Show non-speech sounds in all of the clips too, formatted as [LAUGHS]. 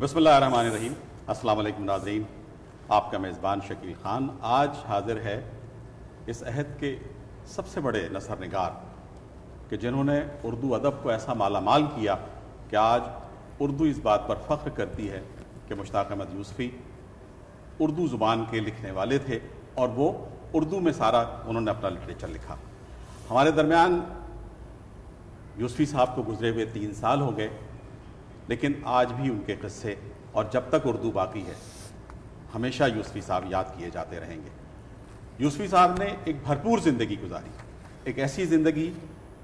बसमीम वालेकुम नाजरीन। आपका मेज़बान शकील ख़ान आज हाजिर है इस अहद के सबसे बड़े नसर नगार कि, जिन्होंने उर्दू अदब को ऐसा माला माल किया कि आज उर्दू इस बात पर फ़ख्र करती है कि मुश्ताक अहमद यूसफ़ी उर्दू ज़ुबान के लिखने वाले थे और वो उर्दू में सारा उन्होंने अपना लिटरेचर लिखा। हमारे दरमियान यूसफ़ी साहब को गुजरे हुए तीन साल हो गए। लेकिन आज भी उनके किस्से और जब तक उर्दू बाकी है, हमेशा यूसफ़ी साहब याद किए जाते रहेंगे। यूसफ़ी साहब ने एक भरपूर ज़िंदगी गुजारी, एक ऐसी ज़िंदगी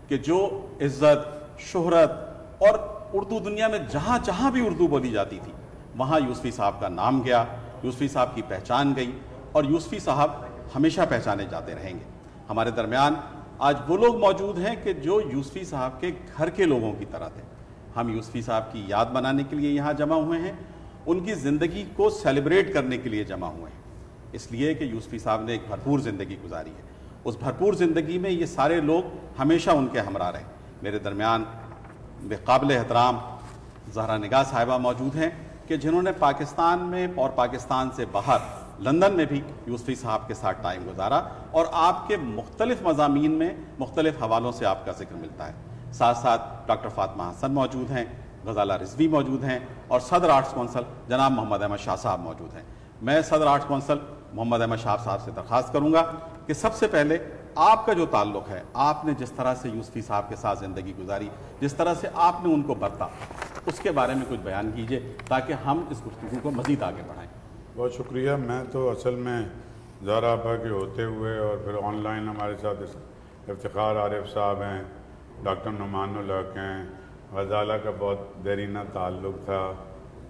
कि जो इज़्ज़त, शोहरत और उर्दू दुनिया में जहाँ जहाँ भी उर्दू बोली जाती थी, वहाँ यूसफ़ी साहब का नाम गया, यूसफ़ी साहब की पहचान गई और यूसफ़ी साहब हमेशा पहचाने जाते रहेंगे। हमारे दरमियान आज वो लोग मौजूद हैं कि जो यूसफ़ी साहब के घर के लोगों की तरह थे। हम यूसफ़ी साहब की याद बनाने के लिए यहाँ जमा हुए हैं, उनकी ज़िंदगी को सेलिब्रेट करने के लिए जमा हुए हैं। इसलिए कि यूसफ़ी साहब ने एक भरपूर ज़िंदगी गुजारी है। उस भरपूर ज़िंदगी में ये सारे लोग हमेशा उनके हमरा रहे मेरे दरमियान बेकाबिल एहतराम जहरा निगाह साहिबा मौजूद हैं कि जिन्होंने पाकिस्तान में और पाकिस्तान से बाहर लंदन में भी यूसफ़ी साहब के साथ टाइम गुजारा और आपके मुख्तलिफ़ मजामी में मुख्तलिफ़ हवालों से आपका ज़िक्र मिलता है। साथ साथ डॉक्टर फातमा हसन मौजूद हैं, गजाला रिजवी मौजूद हैं और सदर आर्ट्स कौंसल जनाब मोहम्मद अहमद शाह साहब मौजूद हैं। मैं सदर आर्ट्स कौंसल मोहम्मद अहमद शाह साहब से दरख्वास्त करूँगा कि सबसे पहले आपका जो ताल्लुक है, आपने जिस तरह से यूसफ़ी साहब के साथ ज़िंदगी गुजारी, जिस तरह से आपने उनको बरता, उसके बारे में कुछ बयान कीजिए ताकि हम इस गुफ्तु को मज़ीद आगे बढ़ाएँ। बहुत शुक्रिया। मैं तो असल में ज़ारा आपा के होते हुए और फिर ऑनलाइन हमारे साथ इफ्तार आरिफ साहब हैं डॉक्टर नुमानुलक हैं। गजाला का बहुत देरीना ताल्लुक़ था।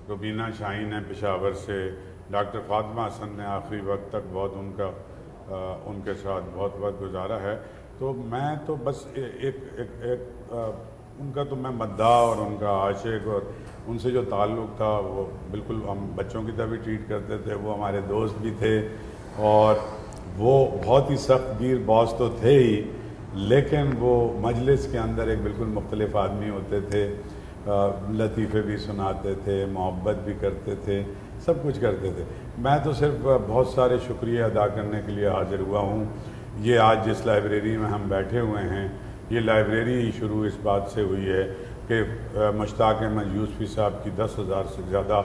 रुबीना शाहीन है पेशावर से डॉक्टर फातमा हसन ने आखिरी वक्त तक बहुत उनका आ, उनके साथ बहुत वक्त गुजारा है। तो मैं तो बस ए, एक एक, एक आ, उनका तो मैं मद्दा और उनका आशिक और उनसे जो ताल्लुक़ था वो बिल्कुल हम बच्चों की तरह भी ट्रीट करते थे वो हमारे दोस्त भी थे और वो बहुत ही सख्त गिर बॉस तो थे ही। लेकिन वो मजलिस के अंदर एक बिल्कुल मुख्तलिफ़ आदमी होते थे लतीफ़े भी सुनाते थे, मोहब्बत भी करते थे, सब कुछ करते थे। मैं तो सिर्फ़ बहुत सारे शुक्रिया अदा करने के लिए हाजिर हुआ हूँ। ये आज जिस लाइब्रेरी में हम बैठे हुए हैं, ये लाइब्रेरी ही शुरू इस बात से हुई है कि मुश्ताक अहमद यूसफ़ी साहब की दस हज़ार से ज़्यादा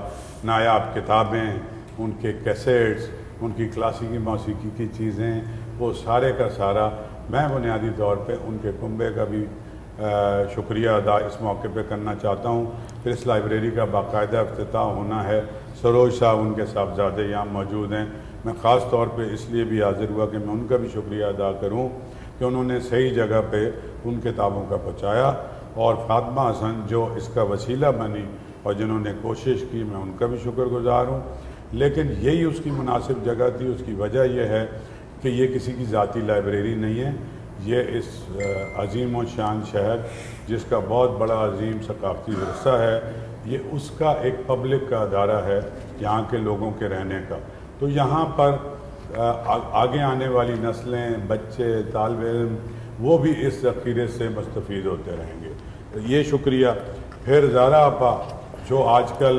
नायाब किताबें, उनके कैसेट्स, उनकी क्लासिकी मौसीकी की चीज़ें, वो सारे का सारा मैं बुनियादी तौर पे उनके कुंबे का भी शुक्रिया अदा इस मौके पे करना चाहता हूँ। फिर इस लाइब्रेरी का बाकायदा अफ्ताह होना है। सरोज साहब उनके साहबजादे यहाँ मौजूद हैं। मैं ख़ास तौर पे इसलिए भी हाजिर हुआ कि मैं उनका भी शुक्रिया अदा करूँ कि उन्होंने सही जगह पे उन किताबों का पहुँचाया और फातमा हसन, जो इसका वसीला बनी और जिन्होंने कोशिश की, मैं उनका भी शुक्रगुजार हूँ। लेकिन यही उसकी मुनासिब जगह थी, उसकी वजह यह है कि ये किसी की ज़ाती लाइब्रेरी नहीं है। ये इस अजीम व शान शहर, जिसका बहुत बड़ा अजीम सकाफती वर्सा है, ये उसका एक पब्लिक का अदारा है, यहाँ के लोगों के रहने का। तो यहाँ पर आगे आने वाली नस्लें, बच्चे तालब इम वो भी इस ज़ख़ीरे से मुस्तफ़ होते रहेंगे। तो ये शुक्रिया। फिर ज़ारा आपा, जो आजकल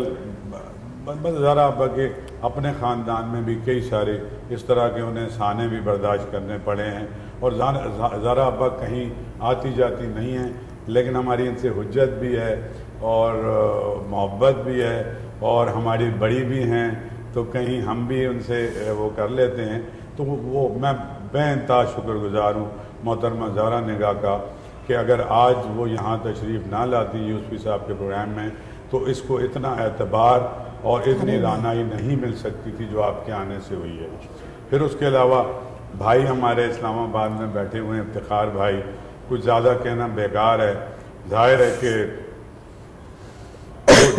ज़ारा आपा के अपने ख़ानदान में भी कई सारे इस तरह के उन्हें साने भी बर्दाश्त करने पड़े हैं। और ज़ारा अब्बा कहीं आती जाती नहीं है, लेकिन हमारी इनसे हजत भी है और मोहब्बत भी है और हमारी बड़ी भी हैं तो कहीं हम भी उनसे वो कर लेते हैं। तो वो मैं बेनता शुक्रगुजार हूँ मोहतरमा ज़ारा निगाह का कि अगर आज वो यहाँ तशरीफ़ ना लाती यूसफी साहब के प्रोग्राम में तो इसको इतना एतबार और इतनी रानाई नहीं मिल सकती थी जो आपके आने से हुई है। फिर उसके अलावा भाई हमारे इस्लामाबाद में बैठे हुए इफ्तार भाई, कुछ ज़्यादा कहना बेकार है। ज़ाहिर है कि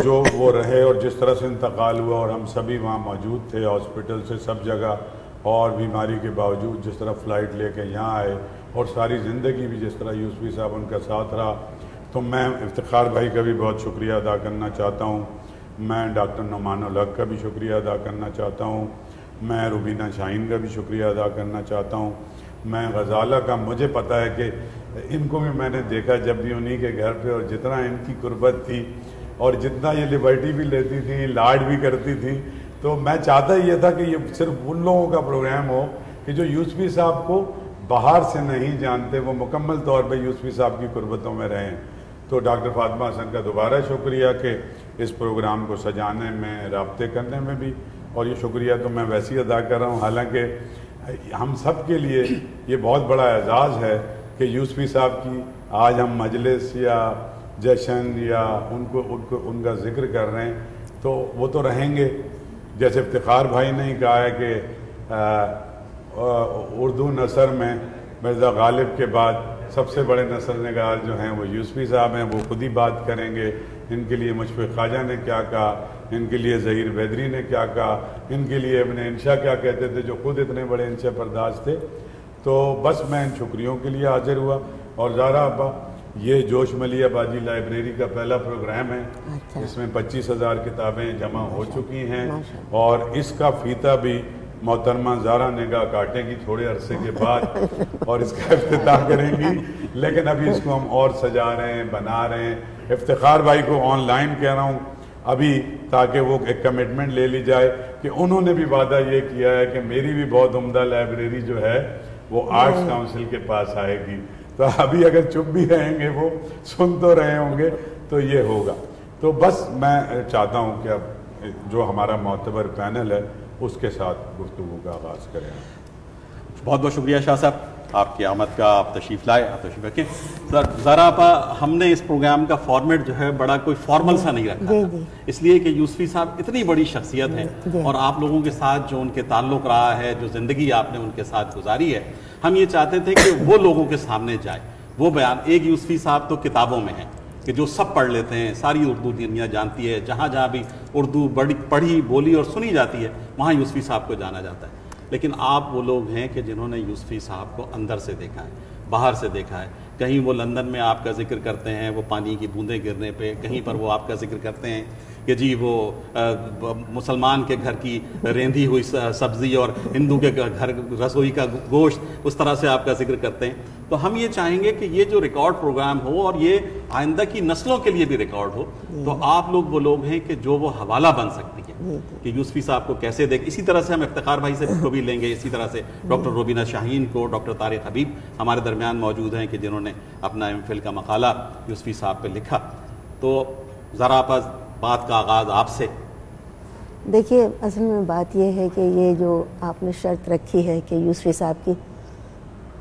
जो वो रहे और जिस तरह से इंतकाल हुआ और हम सभी वहाँ मौजूद थे हॉस्पिटल से सब जगह, और बीमारी के बावजूद जिस तरह फ़्लाइट लेके यहाँ आए और सारी ज़िंदगी भी जिस तरह यूसफी साहब उनका साथ रहा। तो मैं इफ्तार भाई का भी बहुत शुक्रिया अदा करना चाहता हूँ। मैं डॉक्टर नुमान अलग का भी शुक्रिया अदा करना चाहता हूँ। मैं रुबीना शाहीन का भी शुक्रिया अदा करना चाहता हूँ। मैं गजाला का, मुझे पता है कि इनको भी मैंने देखा जब भी उन्हीं के घर पे और जितना इनकी गुर्बत थी और जितना ये लिबर्टी भी लेती थी, लाड भी करती थी तो मैं चाहता ये था कि ये सिर्फ़ उन लोगों का प्रोग्राम हो कि जो यूसफी साहब को बाहर से नहीं जानते, वो मुकम्मल तौर पर यूसफी साहब की कुर्बतों में रहें। तो डॉक्टर फातमा हसन का दोबारा शुक्रिया कि इस प्रोग्राम को सजाने में, रबते करने में भी। और ये शुक्रिया तो मैं वैसे ही अदा कर रहा हूँ। हालाँकि हम सब के लिए ये बहुत बड़ा एजाज़ है कि यूसफी साहब की आज हम मजलिस या जशन या उनको उनको, उनका ज़िक्र कर रहे हैं। तो वो तो रहेंगे। जैसे इफ्तार भाई ने कहा है कि उर्दू नसर में मिर्ज़ा गालिब के बाद सबसे बड़े नसर नगार जो हैं वो यूसफी साहब हैं, वो खुद ही बात करेंगे। इनके लिए मुशफ़ ख्वाजा ने क्या कहा? इनके लिए ज़हीर बैदरी ने क्या कहा? इनके लिए अपने इंशा क्या कहते थे जो खुद इतने बड़े इंशा बर्दाश्त थे? तो बस मैं इन शुक्रियों के लिए हाजिर हुआ। और ज़ारा अब्बा ये जोश मलिया बाजी लाइब्रेरी का पहला प्रोग्राम है। अच्छा। इसमें पच्चीस हज़ार किताबें जमा हो चुकी हैं। और इसका फीता भी मोहतरमा ज़ारा निगाह काटेंगी थोड़े अरसे के बाद और इसका अफ्ताह करेंगी। लेकिन अभी इसको हम और सजा रहे हैं, बना रहे हैं। इफ्तार भाई को ऑनलाइन कह रहा हूँ, अभी ताकि वो एक कमिटमेंट ले ली जाए कि उन्होंने भी वादा ये किया है कि मेरी भी बहुत उम्दा लाइब्रेरी जो है, वो आर्ट्स काउंसिल के पास आएगी। तो अभी अगर चुप भी रहेंगे वो, सुन तो रहे होंगे तो ये होगा। तो बस मैं चाहता हूँ कि अब जो हमारा मोतबर पैनल है उसके साथ गुफ्तु का आगाज़ करें बहुत बहुत शुक्रिया शाह साहब। आपकी आमद का आप तशरीफ़ लाए आप तशरीफ़ रखें। सर ज़रा हमने इस प्रोग्राम का फॉर्मेट जो है बड़ा कोई फॉर्मल सा नहीं रखा इसलिए कि यूसफी साहब इतनी बड़ी शख्सियत है और आप लोगों के साथ जो उनके ताल्लुक रहा है जो ज़िंदगी आपने उनके साथ गुजारी है हम ये चाहते थे कि वो लोगों के सामने जाए। वो बयान एक यूसफी साहब तो किताबों में है। कि जो सब पढ़ लेते हैं, सारी उर्दू दुनिया जानती है, जहाँ जहाँ भी उर्दू बड़ी, पढ़ी, बोली और सुनी जाती है, वहाँ यूसफी साहब को जाना जाता है। लेकिन आप वो लोग हैं कि जिन्होंने यूसफी साहब को अंदर से देखा है, बाहर से देखा है। कहीं वो लंदन में आपका ज़िक्र करते हैं, वो पानी की बूंदें गिरने पे, कहीं पर वो आपका ज़िक्र करते हैं कि जी वो मुसलमान के घर की रेंधी हुई सब्ज़ी और हिंदू के घर रसोई का गोश्त उस तरह से आपका ज़िक्र करते हैं। तो हम ये चाहेंगे कि ये जो रिकॉर्ड प्रोग्राम हो और ये आइंदा की नस्लों के लिए भी रिकॉर्ड हो तो आप लोग वो लोग हैं कि जो वो हवाला बन सकती है। कि यूसफी साहब को कैसे देख इसी तरह से हम इफ्तार भाई से को भी लेंगे इसी तरह से डॉक्टर रोबीना शाहीन को डॉक्टर तारिक हबीब हमारे दरमियान मौजूद हैं कि जिन्होंने अपना एम का मकाला यूसफी साहब पर लिखा। तो ज़रा बात का आगाज़ आपसे। देखिए, असल में बात यह है कि ये जो आपने शर्त रखी है कि यूसफी साहब की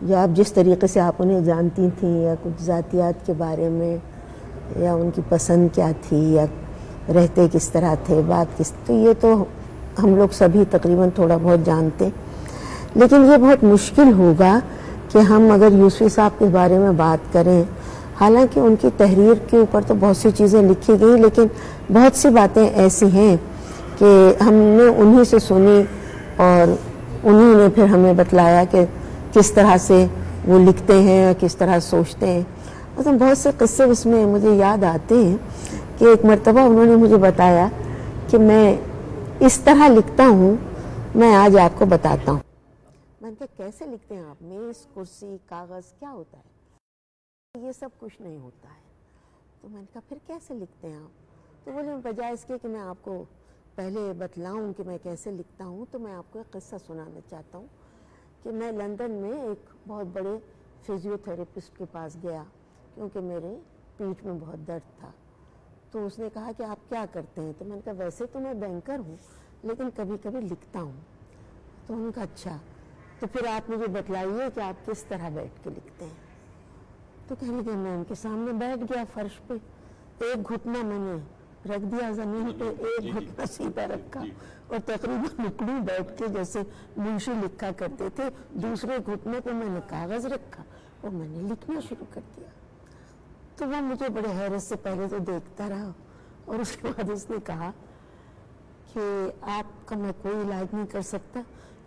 जो आप जिस तरीके से आप उन्हें जानती थी, या कुछ ज़ातियात के बारे में, या उनकी पसंद क्या थी, या रहते किस तरह थे, बात किस तो ये तो हम लोग सभी तकरीबन थोड़ा बहुत जानते लेकिन ये बहुत मुश्किल होगा कि हम अगर यूसफी साहब के बारे में बात करें हालाँकि उनकी तहरीर के ऊपर तो बहुत सी चीज़ें लिखी गई, लेकिन बहुत सी बातें ऐसी हैं कि हमने उन्हीं से सुनी और उन्हीं ने फिर हमें बतलाया कि किस तरह से वो लिखते हैं और किस तरह सोचते हैं। मतलब बहुत से किस्से उसमें मुझे याद आते हैं कि एक मरतबा उन्होंने मुझे बताया कि मैं इस तरह लिखता हूँ, मैं आज आपको बताता हूँ। मैंने कहा, कैसे लिखते हैं आप? मेज़, कुर्सी, कागज़, क्या होता है? ये सब कुछ नहीं होता है। तो मैंने कहा, फिर कैसे लिखते हैं आप? तो बोले, बजाय इसके कि मैं आपको पहले बतलाऊं कि मैं कैसे लिखता हूँ तो मैं आपको एक किस्सा सुनाना चाहता हूँ कि मैं लंदन में एक बहुत बड़े फिजियोथेरेपिस्ट के पास गया, क्योंकि मेरे पीठ में बहुत दर्द था। तो उसने कहा कि आप क्या करते हैं? तो मैंने कहा, वैसे तो मैं बैंकर हूँ, लेकिन कभी कभी लिखता हूँ। तो उनका अच्छा तो फिर आप मुझे बतलाइए कि आप किस तरह बैठ के लिखते हैं? तो कहने लगे मैं उनके सामने बैठ गया फर्श पे। एक घुटना मैंने रख दिया ज़मीन पे एक घुटना सीधा रखा और तकरीबन मुकड़ी बैठ के जैसे मुंशी लिखा करते थे दूसरे घुटने पे मैंने कागज़ रखा और मैंने लिखना शुरू कर दिया। तो वो मुझे बड़े हैरत से पहले तो देखता रहा और उसके बाद उसने कहा कि आपका मैं कोई इलाज नहीं कर सकता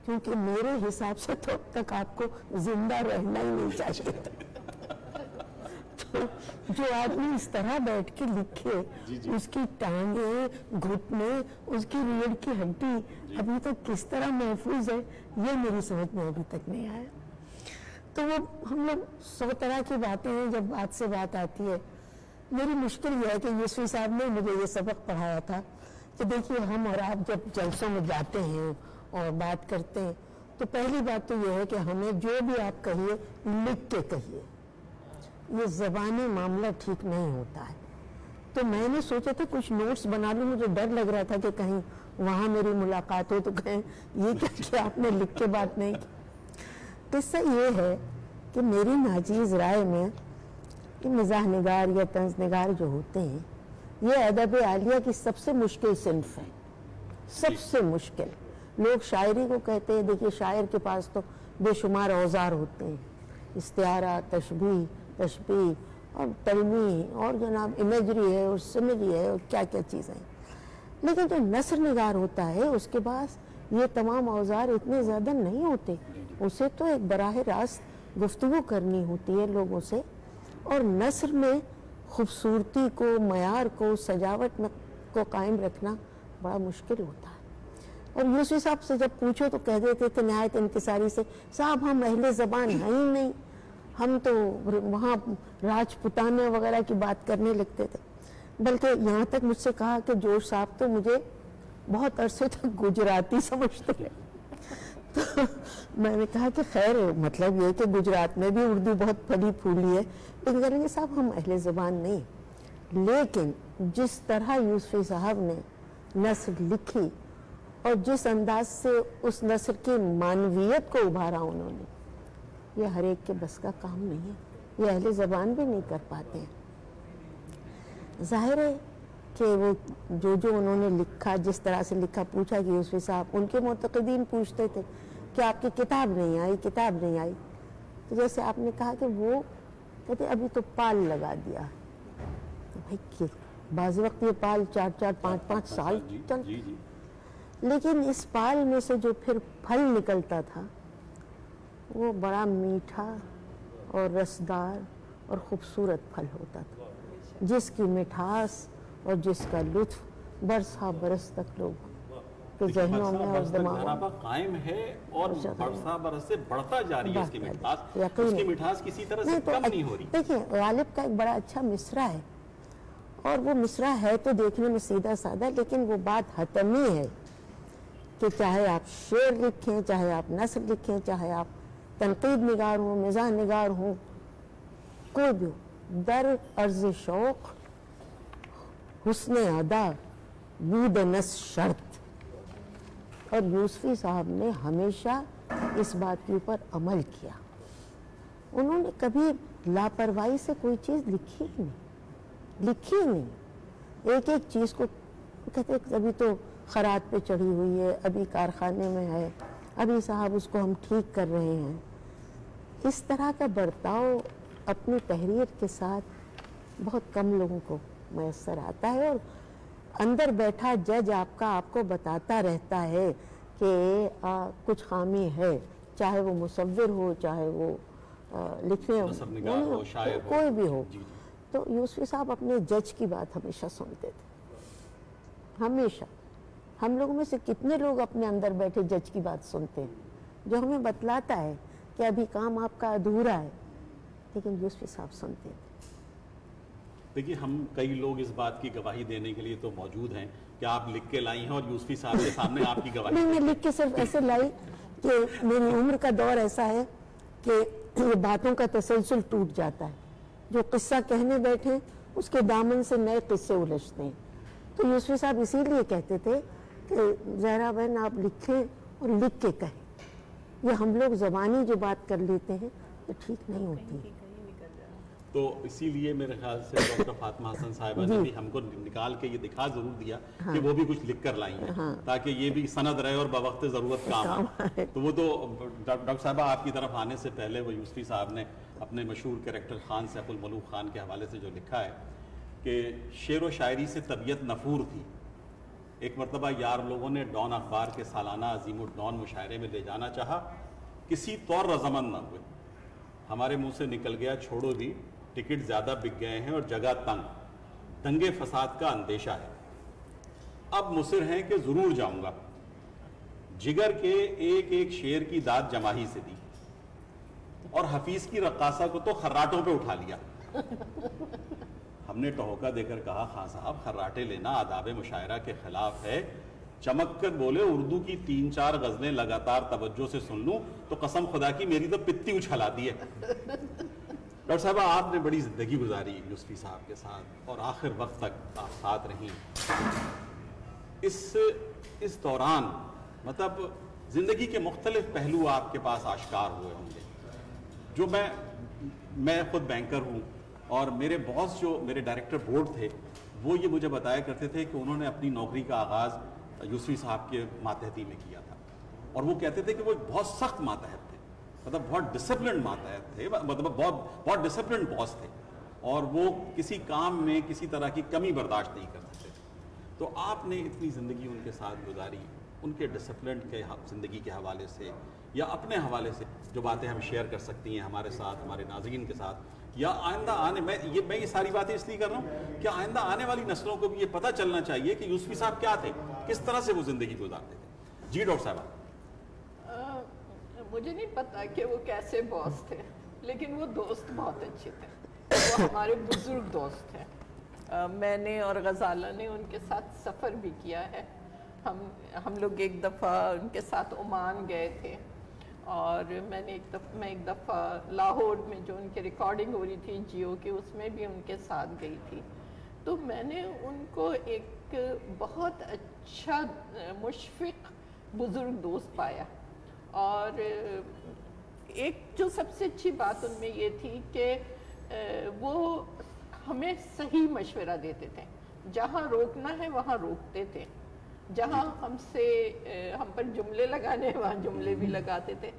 क्योंकि मेरे हिसाब से तो अब तक आपको ज़िंदा रहना ही नहीं चाहिए [LAUGHS] जो आदमी इस तरह बैठ के लिखे जी जी। उसकी टांगे घुटने उसकी रीढ़ की हड्डी अभी तक किस तरह महफूज है ये मेरी समझ में अभी तक नहीं आया। तो वो हम लोग सौ तरह की बातें हैं जब बात से बात आती है। मेरी मुश्किल यह है कि यूसुफी साहब ने मुझे ये सबक पढ़ाया था कि देखिए हम और आप जब जलसों में जाते हैं और बात करते हैं तो पहली बात तो यह है कि हमें जो भी आप कहिए लिख के कहिए। ये जबानी मामला ठीक नहीं होता है। तो मैंने सोचा था कुछ नोट्स बना लूँ मुझे डर लग रहा था कि कहीं वहाँ मेरी मुलाकात हो तो कहें ये क्या [LAUGHS] किया आपने लिख के बात नहीं की। किस्सा ये है कि मेरी नाजीज राय में कि मिजाह निगार या तंज निगार जो होते हैं ये अदब आलिया की सबसे मुश्किल सिंफ है। सबसे मुश्किल। लोग शायरी को कहते हैं देखिए शायर के पास तो बेशुमार औज़ार होते हैं। इस्तारा तशबी तशबी और तलमी और जनाब इमेजरी है और सिमरी है और क्या क्या चीज़ें हैं। लेकिन जो नसर नगार होता है, उसके पास ये तमाम औज़ार इतने ज़्यादा नहीं होते। उसे तो एक बराह रास्त गुफ्तु करनी होती है लोगों से। और नसर में खूबसूरती को मैार को, सजावट में को कायम रखना बड़ा मुश्किल होता है। और यूसुफ साहब से जब पूछो तो कह देते थे, नहायत इंतसारी से, साहब, हम अहले ज़बान हैं ही नहीं। हम तो वहाँ राजपुताना वगैरह की बात करने लगते थे। बल्कि यहाँ तक मुझसे कहा कि जोश साहब तो मुझे बहुत अरसे तक गुजराती समझते थे [LAUGHS] तो मैंने कहा कि खैर मतलब ये कि गुजरात में भी उर्दू बहुत फली फूली है। लेकिन करेंगे साहब, हम अहले ज़बान नहीं। लेकिन जिस तरह यूसफी साहब ने नसर लिखी और जिस अंदाज से उस नसर की मानवीयत को उभारा उन्होंने ये हर एक के बस का काम नहीं है। ये अहले ज़बान भी नहीं कर पाते हैं। ज़ाहिर है कि वो जो जो उन्होंने लिखा जिस तरह से लिखा पूछा कि यूसफी साहब उनके मतदीन पूछते थे कि आपकी किताब नहीं आई किताब नहीं आई। तो जैसे आपने कहा कि वो कहते अभी तो पाल लगा दिया तो भाई बाज वक्त ये पाल चार चार पाँच पाँच साल चल लेकिन इस पाल में से जो फिर फल निकलता था वो बड़ा मीठा और रसदार और ख़ूबसूरत फल होता था जिसकी मिठास और जिसका लुत्फ बरसा बरस तक लोग के जहनों में और दिमाग कायम है और बरसा बरस से बढ़ता जा रही है इसकी मिठास। उसकी मिठास किसी तरह से तो कम नहीं हो रही। देखिए गालिब का एक बड़ा अच्छा मिसरा है। और वो मिसरा है तो देखने में सीधा साधा लेकिन वो बात हतमी है कि चाहे आप शेर लिखें चाहे आप नसर लिखें चाहे आप तनकीद निगार हो मिजाह निगार हो, कोई भी हो। दर अर्ज़ शौक, हुसन अदा बूद नस शर्त। और यूसफी साहब ने हमेशा इस बात के ऊपर अमल किया। उन्होंने कभी लापरवाही से कोई चीज़ लिखी ही नहीं। लिखी ही नहीं। एक एक चीज़ को कहते अभी तो खरात पे चढ़ी हुई है, अभी कारखाने में है, अभी साहब उसको हम ठीक कर रहे हैं। इस तरह का बर्ताव अपनी तहरीर के साथ बहुत कम लोगों को मैसर आता है और अंदर बैठा जज आपका आपको बताता रहता है कि आ, कुछ खामी है चाहे वो मुसविर हो चाहे वो आ, लिखने हो, हो, को, कोई भी हो। तो यूसफी साहब अपने जज की बात हमेशा सुनते थे। हमेशा। हम लोगों में से कितने लोग अपने अंदर बैठे जज की बात सुनते हैं? जो हमें बतलाता है कि अभी काम आपका अधूरा है लेकिन यूसफी साहब सुनते थे देखिए हम कई लोग इस बात की गवाही देने के लिए तो मौजूद हैं कि आप लिख के लाई हैं और यूसफी साहब के सामने [LAUGHS] आपकी गवाही नहीं मैं लिख के सिर्फ़ ऐसे लाई कि मेरी उम्र का दौर ऐसा है कि बातों का तसलसल टूट जाता है। जो किस्सा कहने बैठे उसके दामन से नए किस्से उलझते हैं। तो यूसफी साहब इसीलिए कहते थे कि जहरा बहन आप लिखें और लिख के कहें। ये हम लोग जबानी जो बात कर लेते हैं ये ठीक नहीं होती। तो इसीलिए मेरे ख्याल से डॉक्टर फातमा हसन साहिबा ने भी हमको निकाल के ये दिखा ज़रूर दिया हाँ। कि वो भी कुछ लिख कर लाई हैं हाँ। ताकि ये भी सनद रहे और बवक्त ज़रूरत काम आए। तो वो तो डॉक्टर साहबा आपकी तरफ़ आने से पहले वो यूसफी साहब ने अपने मशहूर कैरेक्टर खान सैफुल मलूक खान के हवाले से जो लिखा है कि शेर व शायरी से तबीयत नफूर थी। एक मरतबा यार लोगों ने डॉन अखबार के सालाना अजीम डॉन मुशायरे में ले जाना चाहा। किसी तौर रजामंद ना हुए। हमारे मुँह से निकल गया, छोड़ो दी टिकट ज़्यादा बिक गए हैं और जगह तंग। दंगे फसाद का अंदेशा है। अब मुसर हैं कि ज़रूर जाऊँगा। जिगर के एक एक शेर की दाद जमाही से दी। और हफीज की रक्कासा को तो खर्राटों पे उठा लिया। [LAUGHS] हमने टहोका देकर कहा खान साहब, खर्राटे लेना आदाब मुशायरा के खिलाफ है। चमक कर बोले, उर्दू की तीन चार गजलें लगातार तवज्जो से सुन लूँ तो कसम खुदा की मेरी तो पित्ती उछला दी है। डॉक्टर साहब, आपने बड़ी ज़िंदगी गुजारी यूसफी साहब के साथ, और आखिर वक्त तक आप साथ रही। इस इस दौरान मतलब ज़िंदगी के मुख्तलिफ़ पहलू आपके पास आश्कार हुए होंगे, जो मैं मैं खुद बैंकर हूँ और मेरे बॉस जो मेरे डायरेक्टर बोर्ड थे, वो ये मुझे बताया करते थे कि उन्होंने अपनी नौकरी का आगाज़ यूसफी साहब के मातहती में किया था। और वो कहते थे कि वो एक बहुत सख्त मातहत थे मतलब बहुत डिसिप्लिन मातहत थे मतलब बहुत बहुत डिसिप्लिन बॉस थे। और वो किसी काम में किसी तरह की कमी बर्दाश्त नहीं कर सकते तो आपने इतनी ज़िंदगी उनके साथ गुजारी, उनके डिसिप्लिन के ज़िंदगी के हवाले से या अपने हवाले से जो बातें हम शेयर कर सकती हैं हमारे साथ, हमारे नाजरीन के साथ या आइंदा आने, मैं ये मैं ये सारी बातें इसलिए कर रहा हूँ कि आइंदा आने वाली नस्लों को भी ये पता चलना चाहिए कि यूसफी साहब क्या थे, किस तरह से वो ज़िंदगी गुजारते थे। जी, डॉक्टर साहब मुझे नहीं पता कि वो कैसे बॉस थे, लेकिन वो दोस्त बहुत अच्छे थे। वो हमारे बुज़ुर्ग दोस्त हैं। मैंने और गजाला ने उनके साथ सफ़र भी किया है। हम हम लोग एक दफ़ा उनके साथ ओमान गए थे। और मैंने एक दफ़ा, मैं एक दफ़ा लाहौर में जो उनकी रिकॉर्डिंग हो रही थी जियो की, उसमें भी उनके साथ गई थी। तो मैंने उनको एक बहुत अच्छा मुशफ़ बुज़ुर्ग दोस्त पाया। और एक जो सबसे अच्छी बात उनमें ये थी कि वो हमें सही मशवरा देते थे। जहाँ रोकना है, वहाँ रोकते थे। जहाँ हमसे हम पर जुमले लगाने, वहाँ जुमले भी लगाते थे।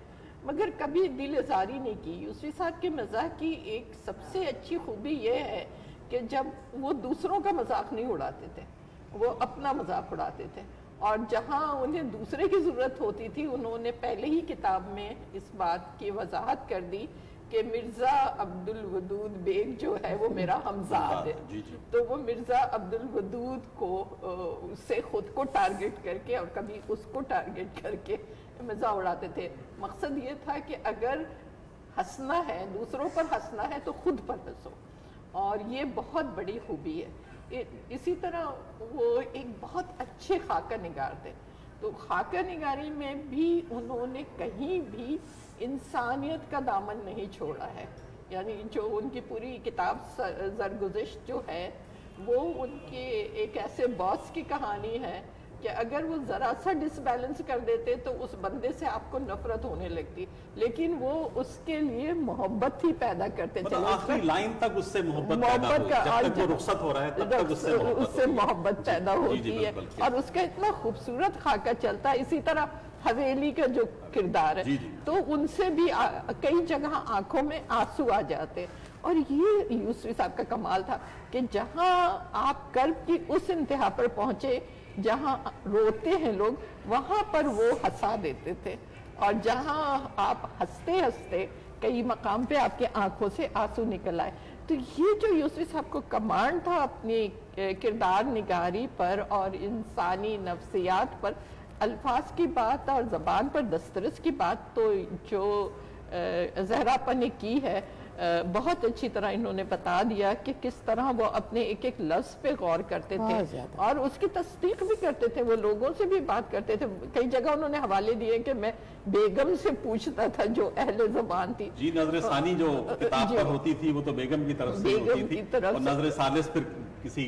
मगर कभी दिल आजारी नहीं की। यूसफी साहब के मज़ाक की एक सबसे अच्छी खूबी यह है कि जब वो दूसरों का मज़ाक नहीं उड़ाते थे, वो अपना मज़ाक उड़ाते थे। और जहाँ उन्हें दूसरे की ज़रूरत होती थी, उन्होंने पहले ही किताब में इस बात की वजाहत कर दी कि मिर्ज़ा अब्दुल वदूद बेग जो है वो मेरा हमजाद है जी जी। तो वो मिर्ज़ा अब्दुल वदूद को उससे खुद को टारगेट करके और कभी उसको टारगेट करके मज़ा उड़ाते थे। मकसद ये था कि अगर हंसना है दूसरों पर हंसना है तो खुद पर हंसो। और ये बहुत बड़ी खूबी है। इसी तरह वो एक बहुत अच्छे खाका निगार थे। तो खाका निगारी में भी उन्होंने कहीं भी इंसानियत का दामन नहीं छोड़ा है। यानी जो उनकी पूरी किताब जरगुजिश जो है वो उनके एक ऐसे बॉस की कहानी है कि अगर वो ज़रा सा डिसबैलेंस कर देते तो उस बंदे से आपको नफरत होने लगती। लेकिन वो उसके लिए मोहब्बत ही पैदा करते। मतलब चले आखिरी लाइन तक उससे मोहब्बत मोहब्बत का जब तक वो रुखसत हो रहा है तब तक उससे उससे मोहब्बत पैदा होती है। और उसका इतना खूबसूरत खाका चलता है। इसी तरह हवेली का जो किरदार है जी जी। तो उनसे भी कई जगह आँखों में आँसू आ जाते और ये यूसुफ साहब का कमाल था कि जहाँ आप कर्ब की उस इंतहा पर पहुँचे जहाँ रोते हैं लोग वहाँ पर वो हंसा देते थे। और जहाँ आप हँसते हँसते कई मकाम पे आपके आँखों से आँसू निकल आए। तो ये जो यूसुफ साहब को कमांड था अपनी किरदार निगारी पर और इंसानी नफ्सियात पर अल्फाज की बात और ज़बान पर दस्तरस की बात तो जो जहरापा ने की है बहुत अच्छी तरह इन्होंने बता दिया कि किस तरह वो अपने एक एक लफ्ज पे गौर करते थे और उसकी तस्दीक भी करते थे वो लोगों से भी बात करते थे। कई जगह उन्होंने हवाले दिए कि मैं बेगम से पूछता था जो अहले जबान थी। जी नज़र सानी जो किताब पर होती थी वो तो बेगम की तरफ़ से बेगम होती थी की तरफ़ और नज़र सालिस फिर किसी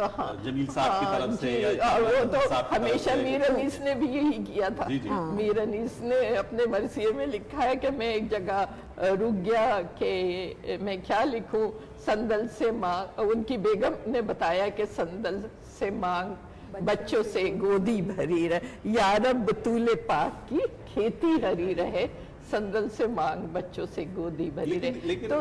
हाँ, जमील साहब की तरफ़ से या वो तो हमेशा मीर अनीस ने भी यही किया था। मीर अनीस ने अपने मरसिए में लिखा है कि मैं एक जगह रुक गया कि मैं क्या लिखूं? संदल से मांग उनकी बेगम ने बताया कि संदल से मांग बच्चों से गोदी भरी रहे। यारब बतूले पाक की खेती हरी रहे। संदल से मांग बच्चों से गोदी भरी रहे। लेकिन तो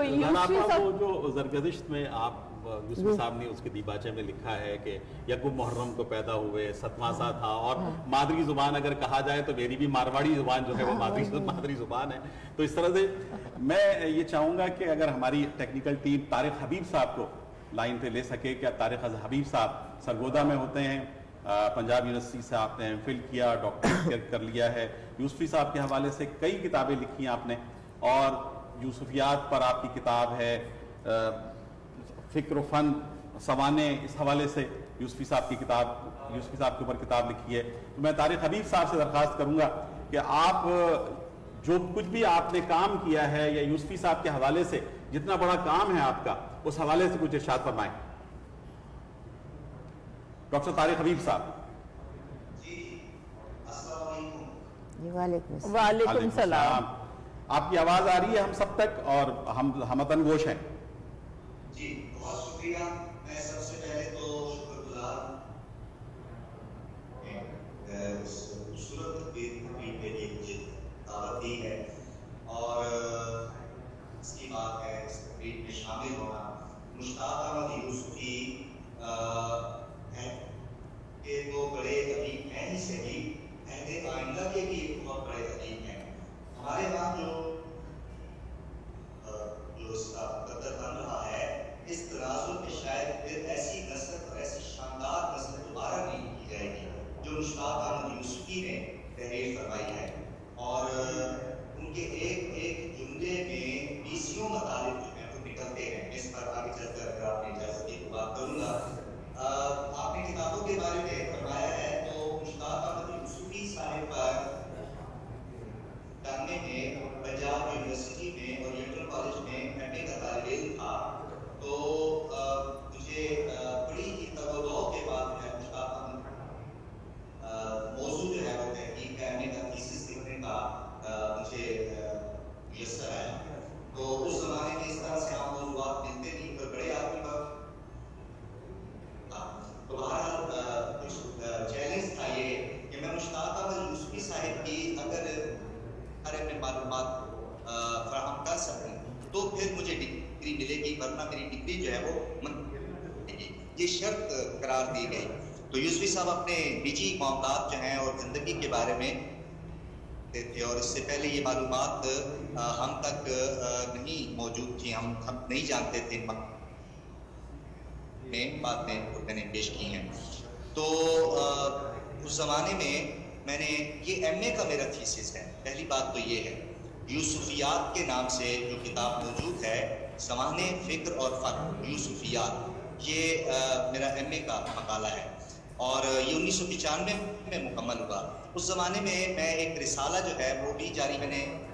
वो जो जरगदिश में आप यूसुफ साहब ने उसके दीबाचे में लिखा है कि यकुम मुहर्रम को पैदा हुए सतमासा था और हाँ। मादरी ज़ुबान अगर कहा जाए तो मेरी भी मारवाड़ी ज़ुबान जो है वो मादरी हाँ। मादरी ज़ुबान है। तो इस तरह से मैं ये चाहूँगा कि अगर हमारी टेक्निकल टीम तारिक हबीब साहब को लाइन पे ले सके क्या तारिक हबीब साहब सरगोदा में होते हैं? पंजाब यूनिवर्सिटी से आपने एम फिल किया डॉक्टर [COUGHS] कर लिया है। यूसफी साहब के हवाले से कई किताबें लिखी हैं आपने। और यूसुफियात पर आपकी किताब है फ़िक्र फ़न सवाने इस हवाले से यूसफी साहब की किताब यूसफी साहब के ऊपर किताब लिखी है। तो मैं तारिक हबीब साहब से दरख्वास्त करूँगा कि आप जो कुछ भी आपने काम किया है या यूसफी साहब के हवाले से जितना बड़ा काम है आपका उस हवाले से कुछ इर्शाद फरमाएँ। डॉक्टर तारिक हबीब साहब। जी वालेकुम वालेकुम सलाम। आपकी आवाज़ आ रही है हम सब तक और हम हमतन गोश हैं। जी। बहुत शुक्रिया। मैं सबसे पहले तो शुक्रगुजार खूबसूरत तकरीर तकरीर के मुझे दावत दी है। और इसकी बात है इस तकरीर में शामिल होना। मुश्ताक अहमद यूसुफी अ, है। ये दो बड़े अदीब हैं ही सही। अहले आइंदा के भी बहुत बड़े अदीब हैं। हमारे यहाँ जो जो इसका मुकद्दर बन रहा है इस तनाजुर में शायद फिर ऐसी कसरत और ऐसी शानदार कसरत दोबारा नहीं की जाएगी, जो मुश्ताक अहमद यूसुफी ने तहरीर फरमाई है। और उनके एक एक जुमले में बीसियों मतलब जो हैं, वो निकलते हैं। इस पर आगे चलकर अगर आपने इजाज़त दी तो बात करूँगा अ, आपने किताबों के बारे में फरमाया है तो मुश्ताक अहमद यूसुफी साहिब पर जानने में पंजाब यूनिवर्सिटी में और लिटल कॉलेज में एमए का तालब इल्म था तो अ, मुझे अ, बड़ी ही तगदो के बाद मैं मुश्ताक अहमद अ, मौजू जो है वो तहकीक का एमए का थीसिस लिखने का अ, मुझे मुयसर आया तो उस जमाने में इस तरह से आप मौजूद मिलते नहीं पर बड़े आदमी पर हाँ, तो बहरहाल अ, कुछ चैलेंज था ये कि मैं मुश्ताक अहमद यूसुफी साहिब की अगर बारे में मालूम फराहम कर सकूँ तो फिर मुझे डिग्री मिलेगी वरना मेरी डिग्री जो है वो मन ये शर्त करार दी गई तो यूसुफी साहब अपने निजी मामला जो हैं और ज़िंदगी के बारे में देते थे और इससे पहले ये मालूम हम तक अ, नहीं मौजूद थी हम हम नहीं जानते थे इन मा- में बातें मैंने पेश की हैं। तो अ, उस जमाने में मैंने ये एमए का मेरा थीसिस है। पहली बात तो ये है यूसुफियात के नाम से जो किताब मौजूद है समान फ़िक्र और फन यूसुफियात ये अ, मेरा एमए का मकाला है। और ये उन्नीस सौ पचानवे में मुकम्मल हुआ। उस जमाने में मैं एक रिसाला जो है वो भी जारी मैंने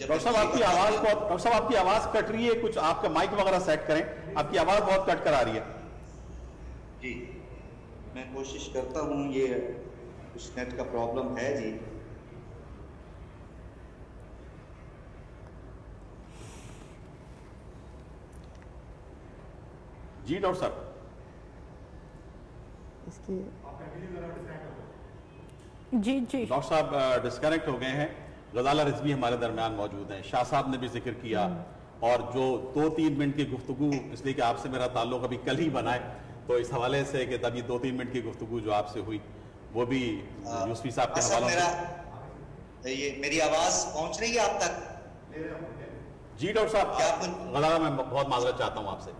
डॉक्टर साहब आपकी आवाज़ बहुत डॉक्टर साहब आपकी आवाज़ कट रही है कुछ आपका माइक वगैरह सेट करें। आपकी आवाज़ बहुत कट कर आ रही है। जी मैं कोशिश करता हूँ ये कुछ नेट का प्रॉब्लम है जी। जी डॉक्टर साहब। इसकी जी जी। डॉक्टर साहब डिस्कनेक्ट हो गए हैं। गजाला रिजवी हमारे दरमियान मौजूद हैं। शाह साहब ने भी ज़िक्र किया और जो दो तीन मिनट की गुफ्तु इसलिए कि आपसे मेरा ताल्लुक अभी कल ही बना है तो इस हवाले से कि तभी दो तीन मिनट की गुफ्तगु जो आपसे हुई वो भी यूसफी साहब के हवाले ये मेरी आवाज़ पहुँच रही है आप तक? जी डॉक्टर साहब क्या गजाला मैं बहुत माजरत चाहता हूँ आपसे।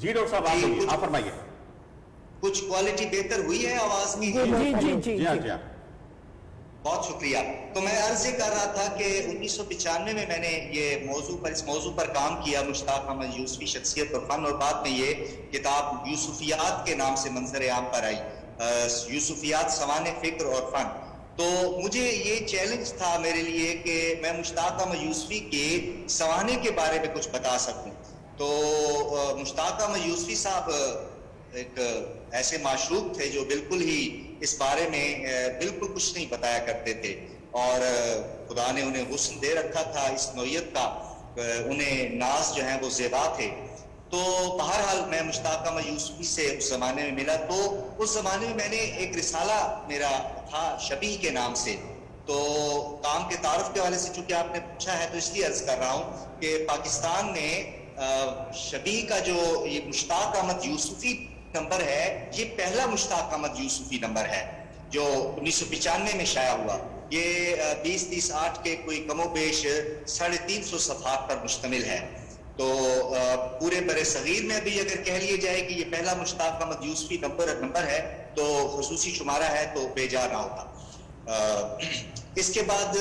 जी डॉक्टर साहब आप कुछ- फरमाइए। कुछ क्वालिटी बेहतर हुई है आवाज़ की जी जी जी जी जी। हाँ जी हाँ। बहुत शुक्रिया। तो मैं अर्ज़ ये कर रहा था कि उन्नीस सौ पिचानवे में मैंने ये मौजू पर, इस मौजू पर काम किया, मुश्ताक अहमद यूसफी शख्सियत और फन, और बाद में ये किताब यूसुफियात के नाम से मंजर आम पर आई यूसुफियात सवान फ़िक्र और फन। तो मुझे ये चैलेंज था मेरे लिए कि मैं मुश्ताक अहमद यूसफी के सवाने के बारे में कुछ बता सकूँ। तो मुश्ताक अहमद यूसफी साहब एक ऐसे माशरूक थे जो बिल्कुल ही इस बारे में बिल्कुल कुछ नहीं बताया करते थे। और खुदा ने उन्हें हुस्न दे रखा था इस नोयत का उन्हें नाज जो है वो जेबा थे। तो बहरहाल मैं मुश्ताक अहमद यूसुफी से उस जमाने में मिला। तो उस जमाने में मैंने एक रिसाला मेरा था शबी के नाम से। तो काम के तारफ के हवाले से चूँकि आपने पूछा है तो इसलिए अर्ज़ कर रहा हूँ कि पाकिस्तान अ, शबी का जो ये मुश्ताक अहमद यूसुफी नंबर है, ये पहला मुश्ताक अहमद यूसुफी नंबर है, जो उन्नीस सौ पिचानवे में शाया हुआ। ये बीस, तीस, आठ के कोई कमो बेश साढ़े तीन सौ सफात पर मुश्तमिल है। तो पूरे बरे सगीर में भी अगर कह लिया जाए कि ये पहला मुश्ताक अहमद यूसुफी नंबर नंबर है तो खसूसी शुमारा है तो बेजा ना होता। इसके बाद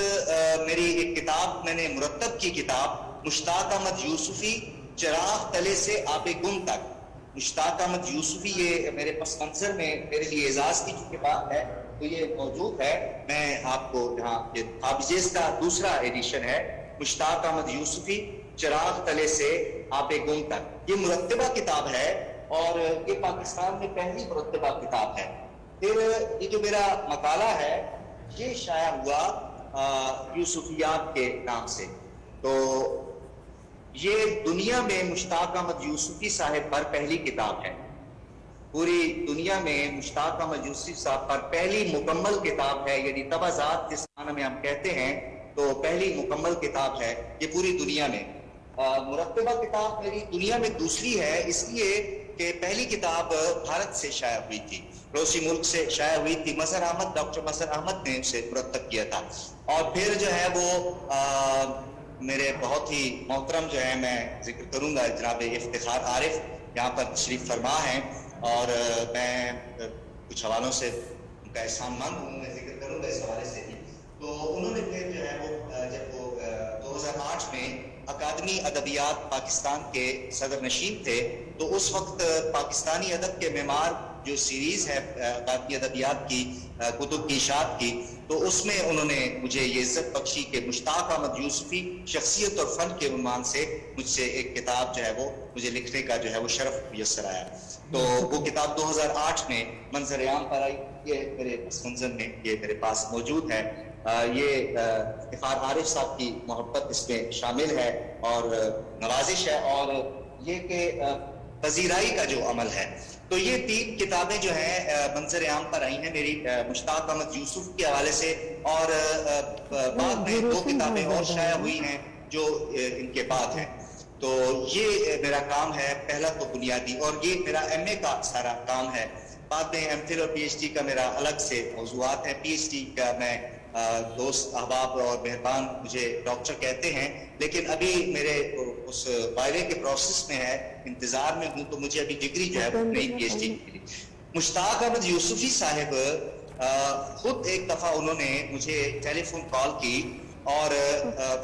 मेरी एक किताब, मैंने मुरतब की किताब, मुश्ताक अहमद यूसुफी, चराग तले से आबे गुम तक। मुश्ताक अहमद यूसुफी ये मेरे पस मंजर में मेरे लिए एजाज की चूँकि बात है तो ये मौजूद है। मैं आपको यहाँ हाफिजेज का दूसरा एडिशन है, मुश्ताक अहमद यूसुफी, चराग तले से आबे गुम तक। ये मुरतबा किताब है और ये पाकिस्तान में पहली मुरतबा किताब है। फिर ये जो मेरा मकाला है, ये शाया हुआ यूसुफियात के नाम से। तो ये दुनिया में मुश्ताक अहमद यूसुफी साहब पर पहली किताब है। पूरी दुनिया में मुश्ताक अहमद यूसुफी साहब पर पहली मुकम्मल किताब है। यानी तबाजात जिस माना में हम कहते हैं तो पहली मुकम्मल किताब है ये पूरी दुनिया में। मुरतबा किताब मेरी दुनिया में दूसरी है, इसलिए कि पहली किताब भारत से शाया हुई थी, पड़ोसी मुल्क से शाया हुई थी। मजहर अहमद, डॉक्टर मजहर अहमद ने उसे मुरतब किया था। और फिर जो है वो मेरे बहुत ही मोहतरम जो है मैं ज़िक्र करूँगा जनाब इफ्तार आरिफ, यहाँ पर शरीफ फरमा है और मैं कुछ हवालों से उनका एहसान मंद हूँ, मैं ज़िक्र करूँगा इस हवाले से भी तो उन्होंने फिर जो है वो जब वो 2008 में अकादमी अदबियात पाकिस्तान के सदर नशीन थे तो उस वक्त पाकिस्तानी अदब के मेमार जो सीरीज़ है अकादमी अदबियात की कुतुब की इशात की तो उसमें उन्होंने मुझे ये इज़्ज़त बख्शी के मुश्ताक अहमद यूसुफी शख्सियत और फन के उन्मान से मुझसे एक किताब जो है वो मुझे लिखने का जो है वो शरफ मैसर आया। तो वो किताब 2008 में मंजर आम पर आई। ये मेरे मंजर में ये मेरे पास मौजूद है। ये इफ़ार आरिफ साहब की मोहब्बत इसमें शामिल है और नवाजिश है और ये कि पजीराई का जो अमल है तो ये तीन किताबें जो है मंजर आम पर आई हैं मेरी मुश्ताक अहमद यूसुफ के हवाले से और बाद में दो किताबें और शाया हुई हैं जो इनके बाद हैं। तो ये मेरा काम है पहला तो बुनियादी और ये मेरा एमए का सारा काम है। बाद में एम फिल और पीएचडी का मेरा अलग से मौजूद है। पीएचडी का मैं दोस्त अहबाब और मेहरबान मुझे डॉक्टर कहते हैं लेकिन अभी मेरे उस वायरे के प्रोसेस में है इंतज़ार में हूँ तो मुझे अभी डिग्री जो है नई पीएचडी मिली मुश्ताक अहमद यूसुफी साहब खुद एक दफ़ा उन्होंने मुझे टेलीफोन कॉल की और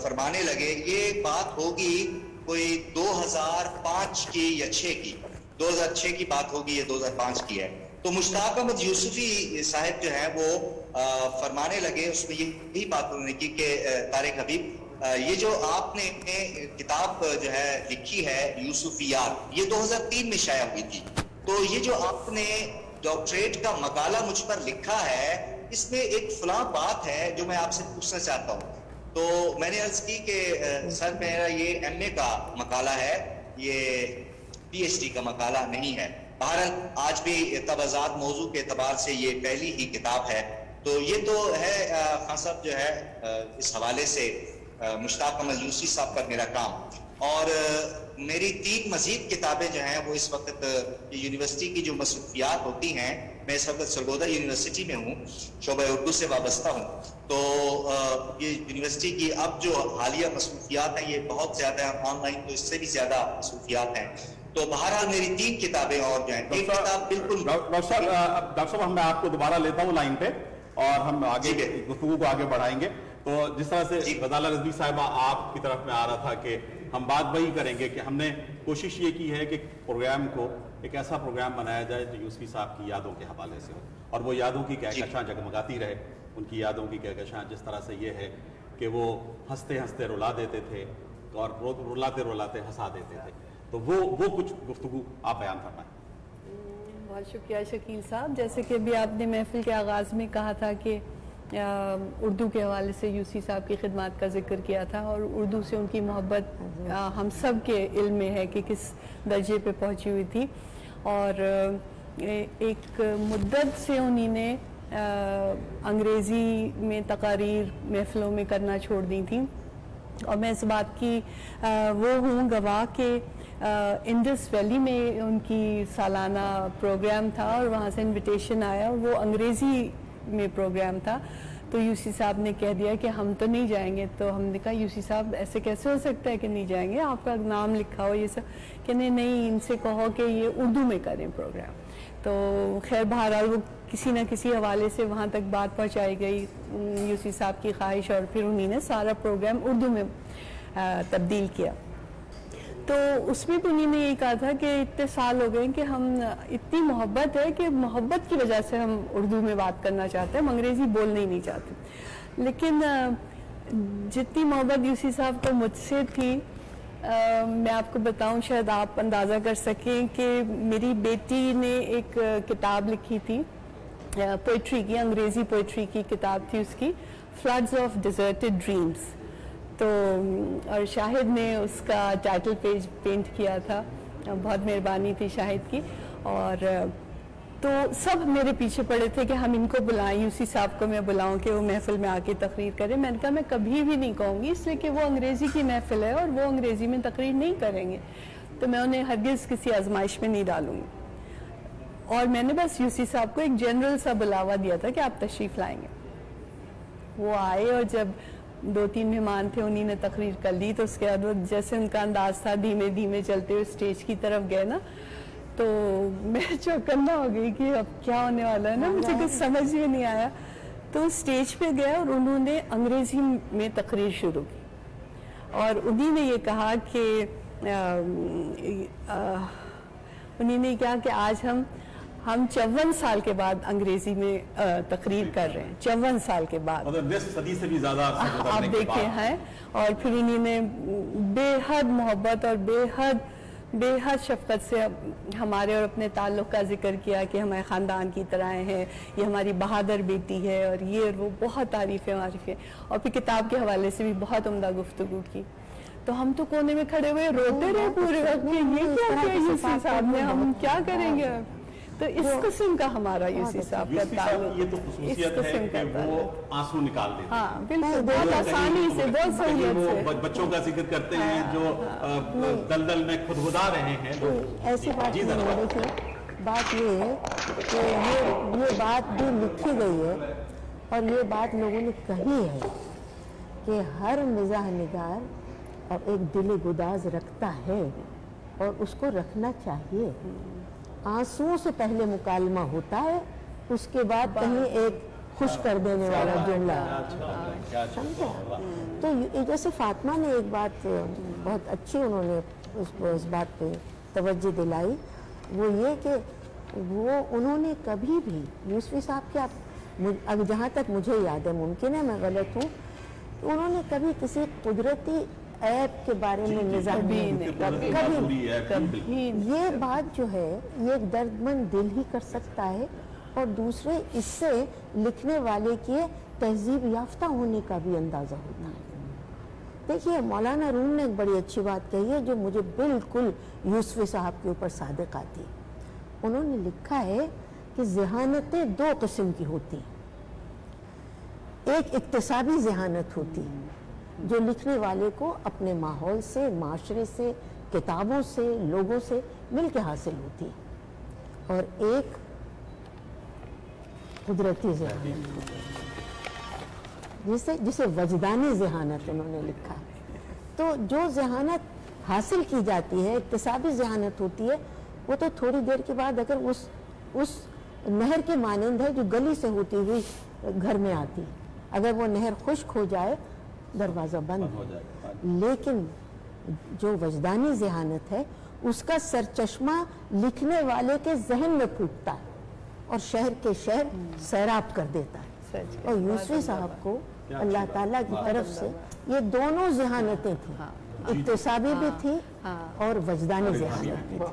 फरमाने लगे ये बात होगी कोई 2005 की या 6 की। 2006 की बात होगी ये 2005 की है। तो मुश्ताक अहमद यूसुफी साहब जो है वो फरमाने लगे, उसमें यही बात उन्होंने की कि तारिक हबीब ये जो आपने किताब जो है लिखी है यूसुफियात ये 2003 में शाया हुई थी। तो ये जो आपने डॉक्टरेट का मकाला मुझ पर लिखा है, इसमें एक फला बात है जो मैं आपसे पूछना चाहता हूँ। तो मैंने अर्ज़ की कि सर, मेरा ये एमए का मकाला है, ये पीएचडी का मकाला नहीं है। बहरहाल, आज भी तबाजात मौजू के अतबार से ये पहली ही किताब है। तो ये तो है खान साहब जो है इस हवाले से मुश्ताक अहमद यूसी साहब पर मेरा काम। और मेरी तीन मजीद किताबें जो हैं वो इस वक्त यूनिवर्सिटी की जो मसरूफियात होती हैं मैं इस वक्त सरगोदा यूनिवर्सिटी में हूँ शोबा उर्दू से वाबस्ता हूँ। तो ये यूनिवर्सिटी की अब जो हालिया मसरूफियात हैं ये बहुत ज़्यादा है ऑनलाइन तो इससे भी ज़्यादा मसरूफियात हैं। तो बहरहाल मेरी तीन किताबें और जो हैं एक किताब बिल्कुल डॉक्टर साहब डॉक्टर साहब मैं आपको दोबारा लेता हूँ लाइन पे। और हम आगे गुफ्तु को आगे बढ़ाएँगे। तो जिस तरह से गजाला रजवी साहिबा आपकी तरफ़ में आ रहा था कि हम बात वही करेंगे कि हमने कोशिश ये की है कि प्रोग्राम को एक ऐसा प्रोग्राम बनाया जाए जो यूसफी साहब की यादों के हवाले से हो। और वो यादों की कहकशां जगमगाती रहे। उनकी यादों की कहकशां जिस तरह से ये है कि वो हँसते हँसते रुला देते थे और रुलाते रुलाते हंसा देते थे। तो वो वो कुछ गुफ्तु आप बयान फरमाएँ। बहुत शुक्रिया शकील साहब। जैसे कि अभी आपने महफिल के आगाज़ में कहा था कि उर्दू के हवाले से यूसी साहब की खिदमत का ज़िक्र किया था और उर्दू से उनकी मोहब्बत हम सब के इल्म में है कि किस दर्जे पे पहुँची हुई थी। और एक मुद्दत से उन्हीं ने अंग्रेज़ी में तकारीर महफिलों में करना छोड़ दी थी। और मैं इस बात की वो हूँ गवाह के इंडस वैली में उनकी सालाना प्रोग्राम था और वहाँ से इनविटेशन आया। वो अंग्रेज़ी में प्रोग्राम था। तो यूसी साहब ने कह दिया कि हम तो नहीं जाएँगे। तो हमने कहा यूसी साहब, ऐसे कैसे हो सकता है कि नहीं जाएँगे? आपका नाम लिखा हो ये सब। कि नहीं नहीं, इनसे कहो कि ये उर्दू में करें प्रोग्राम तो खैर, बहरहाल वो किसी न किसी हवाले से वहाँ तक बात पहुँचाई गई यूसी साहब की ख्वाहिश और फिर उन्हीं ने सारा प्रोग्राम उर्दू में तब्दील किया। तो उसमें भी उन्हीं ने यही कहा था कि इतने साल हो गए कि हम इतनी मोहब्बत है कि मोहब्बत की वजह से हम उर्दू में बात करना चाहते हैं हम अंग्रेज़ी बोलना ही नहीं चाहते। लेकिन जितनी मोहब्बत यूसी साहब को मुझसे थी अ, मैं आपको बताऊँ शायद आप अंदाज़ा कर सकें कि मेरी बेटी ने एक किताब लिखी थी पोइट्री की अंग्रेज़ी पोइट्री की किताब थी उसकी फ्लड्स ऑफ़ डिजर्टेड ड्रीम्स तो और शाहिद ने उसका टाइटल पेज पेंट किया था। बहुत मेहरबानी थी शाहिद की। और तो सब मेरे पीछे पड़े थे कि हम इनको बुलाएँ यूसी साहब को मैं बुलाऊं कि वो महफिल में आके तकरीर करें। मैंने कहा, मैं कभी भी नहीं कहूँगी, इसलिए कि वो अंग्रेज़ी की महफिल है और वो अंग्रेज़ी में तकरीर नहीं करेंगे। तो मैं उन्हें हरगिज़ किसी आजमाइश में नहीं डालूँगी। और मैंने बस यूसी साहब को एक जनरल सा बुलावा दिया था कि आप तशरीफ़ लाएँगे। वो आए और जब दो तीन मेहमान थे, उन्हीं ने तकरीर कर ली तो उसके बाद वो जैसे उनका अंदाज था धीमे धीमे चलते हुए स्टेज की तरफ़ गए ना तो [LAUGHS] मैं चौकन्ना हो गई कि अब क्या होने वाला है ना, मुझे कुछ समझ में नहीं आया। तो स्टेज पे गए और उन्होंने अंग्रेज़ी में तकरीर शुरू की। और उन्हीं ने ये कहा कि उन्हीं ने कहा कि आज हम हम चौवन साल के बाद अंग्रेज़ी में तकरीर कर रहे हैं। चौवन साल के बाद। मतलब सदी से भी ज़्यादा आप देखे हैं और फिर उन्होंने बेहद मोहब्बत और बेहद बेहद शफकत से हमारे और अपने ताल्लुक़ का ज़िक्र किया कि हमारे ख़ानदान की तरह हैं ये हमारी बहादुर बेटी है और ये और वो बहुत तारीफ़ें वारीफ़ें। और फिर किताब के हवाले से भी बहुत उम्दा गुफ्तु की। तो हम तो कोने में खड़े हुए रोते रहे पूरे वक्त कि ये क्या किया साहब ने हम क्या करेंगे? अब तो इस किस्म का हमारा यूसी साहब का ताल्लुक ये तो खसूसियत है कि का वो आँसू निकाल देते हाँ बिल्कुल बहुत आसानी से बहुत सहूलियत से। बच्चों का ज़िक्र करते हैं जो दलदल में खुदबुदा रहे हैं ऐसी बात जी है देखिए बात ये है कि ये ये बात भी लिखी गई है और ये बात लोगों ने कही है कि हर मिजाह निगार और एक दिल गुदाज रखता है और उसको रखना चाहिए। आंसुओं से पहले मुकालमा होता है उसके बाद कहीं एक खुश कर देने वाला जुमला। समझा? तो जैसे फातिमा ने एक बात बहुत अच्छी उन्होंने उस, उस बात पे तवज्जो दिलाई वो ये कि वो उन्होंने कभी भी यूसफी साहब के आप अब जहाँ तक मुझे याद है मुमकिन है मैं गलत हूँ उन्होंने कभी किसी कुदरती ऐप के बारे में निज़ाम कभी। कभी ये बात जो है ये एक दर्दमंद दिल ही कर सकता है और दूसरे इससे लिखने वाले के तहजीब याफ्ता होने का भी अंदाज़ा होता है। देखिए मौलाना रूम ने एक बड़ी अच्छी बात कही है जो मुझे बिल्कुल यूसुफ साहब के ऊपर सादक आती है। उन्होंने लिखा है कि जहानतें दो किस्म की होती हैं। एक इक्तसाबी जहानत होती है जो लिखने वाले को अपने माहौल से, माशरे से, किताबों से, लोगों से मिल के हासिल होती है। और एक कुदरती जहानत जिसे जिसे वजदानी जहानत उन्होंने लिखा तो जो जहानत हासिल की जाती है, इकतसाबी जहानत होती है, वो तो थोड़ी देर के बाद अगर उस उस नहर के मानंद है जो गली से होती हुई घर में आती अगर वो नहर खुश्क हो जाए दरवाज़ा बंद हो। है जाएगा। लेकिन जो वजदानी जहानत है उसका सरचश्मा लिखने वाले के जहन में फूटता है और शहर के शहर सैराब कर देता है। और यूसुफ साहब को अल्लाह ताला की तरफ़ से ये दोनों जहानतें थी। इक्तसाबी भी थी और वजदानी जहानत भी थी।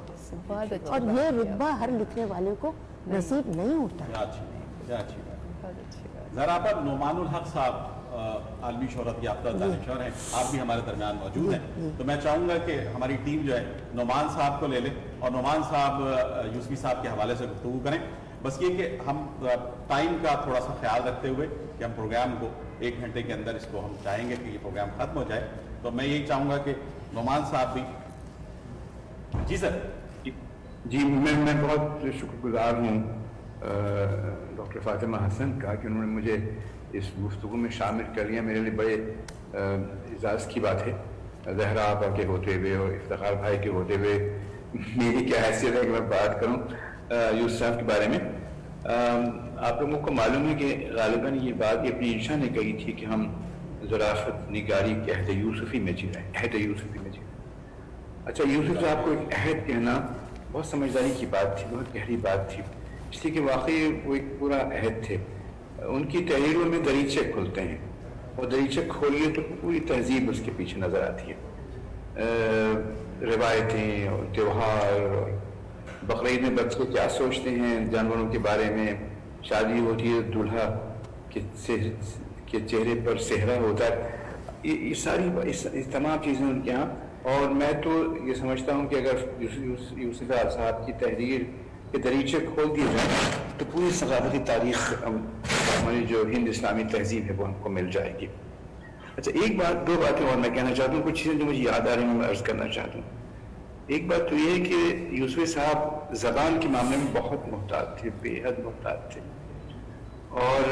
अच्छा और ये रुतबा हर लिखने वाले को नसीब नहीं होता। जरा पर नोमानुल हक साहब आलमी शहरत याफ्ता जानशवर हैं। आप भी हमारे दरमियान मौजूद हैं। तो मैं चाहूँगा कि हमारी टीम जो है नोमान साहब को ले ले और नोमान साहब यूसुफी साहब के हवाले से गुफ्तु करें। बस ये कि हम टाइम का थोड़ा सा ख्याल रखते हुए कि हम प्रोग्राम को एक घंटे के अंदर इसको हम चाहेंगे कि ये प्रोग्राम खत्म हो जाए। तो मैं यही चाहूँगा कि नोमान साहब भी जी सर। जी मैं मैं बहुत शुक्रगुजार हूँ डॉक्टर फातिमा हसन का कि उन्होंने मुझे इस गुफ्तु में शामिल कर लिया। मेरे लिए बड़े एजाज़ की बात है। जहरा आपा के होते हुए और इफ्तार भाई के होते हुए [LAUGHS] मेरी क्या हैसियत है कि मैं बात करूँ यूसुफ साहब के बारे में। आप लोगों को मालूम है कि गालिबा ये बात अपनी इंशा ने कही थी कि हम ज़राफ़त निगारी के अहद यूसुफी में जी रहे अहद यूसुफी में जी रहे अच्छा यूसुफ साहब को एक अहद कहना बहुत समझदारी की बात थी, बहुत गहरी बात थी। इसलिए कि वाकई वो एक पूरा अहद थे। उनकी तहरीरों में दरीचे खुलते हैं। और दरीचे खोलिए तो पूरी तहजीब उसके पीछे नज़र आती है। रिवायतें और त्यौहार और बकरीद में बच्चे क्या सोचते हैं जानवरों के बारे में शादी होती है दूल्हा के के चेहरे पर सेहरा होता है। ये, ये सारी इस, इस तमाम चीज़ें उनके यहाँ। और मैं तो ये समझता हूँ कि अगर यूसुफ साहब की तहरीर के दरीचे खोल दिए जाए तो पूरी सकाफती तारीख हमारी जो हिंद इस्लामी तहजीब है, वो हमको मिल जाएगी। अच्छा एक बात, दो बातें और मैं कहना चाहता हूँ, कुछ चीज़ें जो मुझे याद आ रही हैं, मैं अर्ज़ करना चाहता हूँ। एक बात तो ये है कि यूसुफ साहब जबान के मामले में बहुत मोहताज थे, बेहद मोहताज थे। और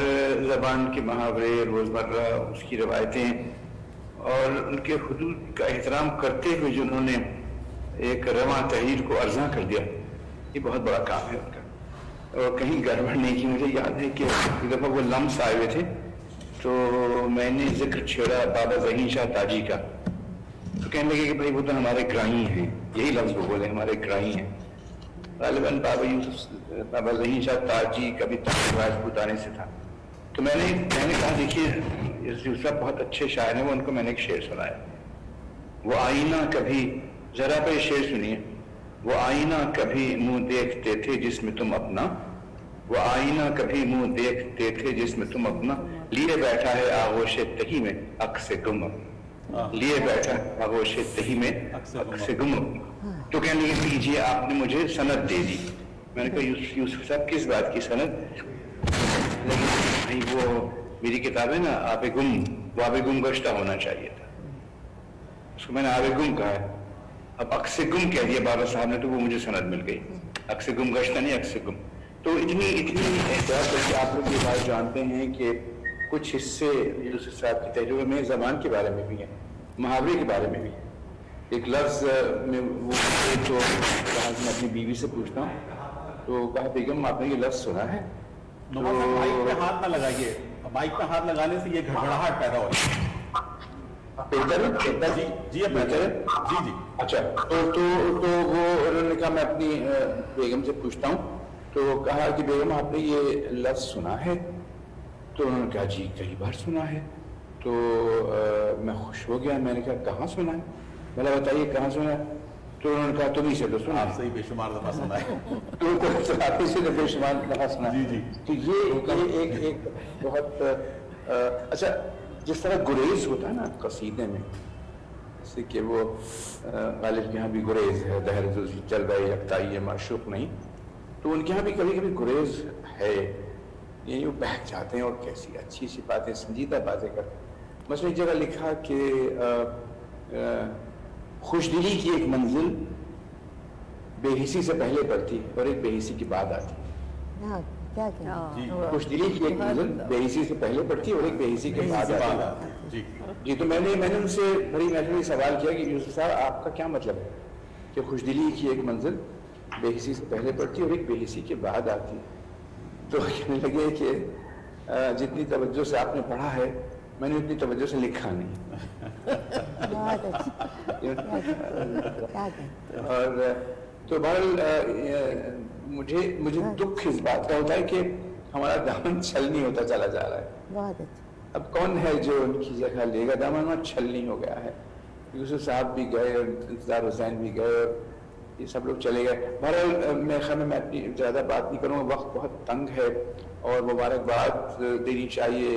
ज़बान के मुहावरे, रोज़मर्रा, उसकी रवायतें, और उनके हदूद का एहतराम करते हुए जो उन्होंने एक रवा तहरीर को अर्जा कर दिया ये बहुत बड़ा काम है उनका। और कहीं गड़बड़ नहीं की, मुझे याद है कि एक दफ़ा वो लम्स आए हुए थे तो मैंने ज़िक्र छेड़ा बाबा जहीन शाह ताजी का। तो कहने लगे कि भाई वो तो हमारे ग्राही हैं। यही लफ्ज़ वो बोले, हमारे ग्राही हैं। गालिबन बाबा यूसुफ, बाबा जहीन शाह ताजी कभी राजपूताने से था। तो मैंने मैंने कहा, देखिए यूसुफ बहुत अच्छे शायर हैं, वो उनको मैंने एक शेर सुनाया। वो आईना कभी, जरा पर शेर सुनिए। वो आईना कभी मुँह देखते थे जिसमें तुम अपना वो आईना कभी मुँह देखते थे जिसमें तुम अपना। लिए बैठा है आगोश तही में अक्स गुम। लिए बैठा आगोश तही में अक्स गुम। तो कहने लगे लीजिए आपने मुझे सनद दे दी। मैंने कहा यूसुफ साहब किस बात की सनद? लेकिन भाई वो मेरी किताब है ना आप गुम वो आप गुम गश्ता होना चाहिए था। उसको मैंने आबे गुम कहा है। अब अक्स गुम कह दिया बाबा साहब ने तो वो मुझे सनद मिल गई। अक्स गुम गश्ता नहीं अक्स गुम तो इतनी इतनी एहतियात करके आप लोग ये बात जानते हैं कि कुछ हिस्से यूसुफ साहब की तहरीर में जबान के बारे में भी हैं मुहावरे के बारे में भी है। एक लफ्ज़ में वो तो कहा मैं अपनी बीवी से पूछता हूँ तो कहा बेगम आपने ये लफ्ज़ सुना है? तो माइक पे हाथ ना लगाइए। माइक पे हाथ लगाने से ये घबराहट पैदा हो। बेहतर है जी जी है। जी जी। अच्छा तो तो तो वो उन्होंने कहा मैं अपनी बेगम से पूछता हूँ। तो कहा कि बेगम आपने ये लफ्ज़ सुना है? तो उन्होंने कहा जी कई बार सुना है। तो आ, मैं खुश हो गया। मैंने कहा कहाँ सुना है? मैंने बताइए कहाँ सुना है? तो उन्होंने कहा तुम्ही से तो सुना आपसे ही बेशुमार दफ़ा सुना है। [LAUGHS] तो आपसे से तो बेशुमार दफ़ा सुना जी जी। तो ये ये एक एक बहुत अच्छा जिस तरह गुरेज होता है ना कसीदे में, जैसे कि वो गालिब के यहाँ भी गुरेज है, दहर चल रही यकताई माशूक नहीं। तो उनके यहाँ भी कभी कभी गुरेज है, ये वो बहक जाते हैं और कैसी अच्छी सी बातें, संजीदा बातें करते हैं। मसला एक जगह लिखा कि खुशदिली की एक मंजिल बेहिसी से पहले पड़ती और एक बेहिसी की बाद आती। हाँ, क्या क्या खुशदिली की एक मंजिल बेहिसी से पहले पड़ती और एक बेहिसी के बाद जी। जी तो मैंने मैंने उनसे बड़ी सवाल किया कि यूसुफ साहब आपका क्या मतलब है? कि खुशदिली की एक मंजिल बेहिसी से पहले पड़ती और एक बेहिसी के बाद आती। तो [LAUGHS] कहने लगे कि जितनी तवज्जो से आपने पढ़ा है मैंने उतनी तवज्जो से लिखा नहीं। [LAUGHS] [LAUGHS] और तो बहरहाल मुझे मुझे हाँ। दुख इस बात का होता है कि हमारा दामन छल नहीं होता चला जा रहा है। बहुत अच्छा। अब कौन है जो उनकी जगह लेगा? दामन वहाँ छल नहीं हो गया है। यूसुफ साहब भी गए इंतज़ार हुसैन भी गए ये सब लोग चले गए। बहरहाल मैं ख्याल में मैं अपनी ज़्यादा बात नहीं करूँगा वक्त बहुत तंग है और मुबारकबाद देनी चाहिए।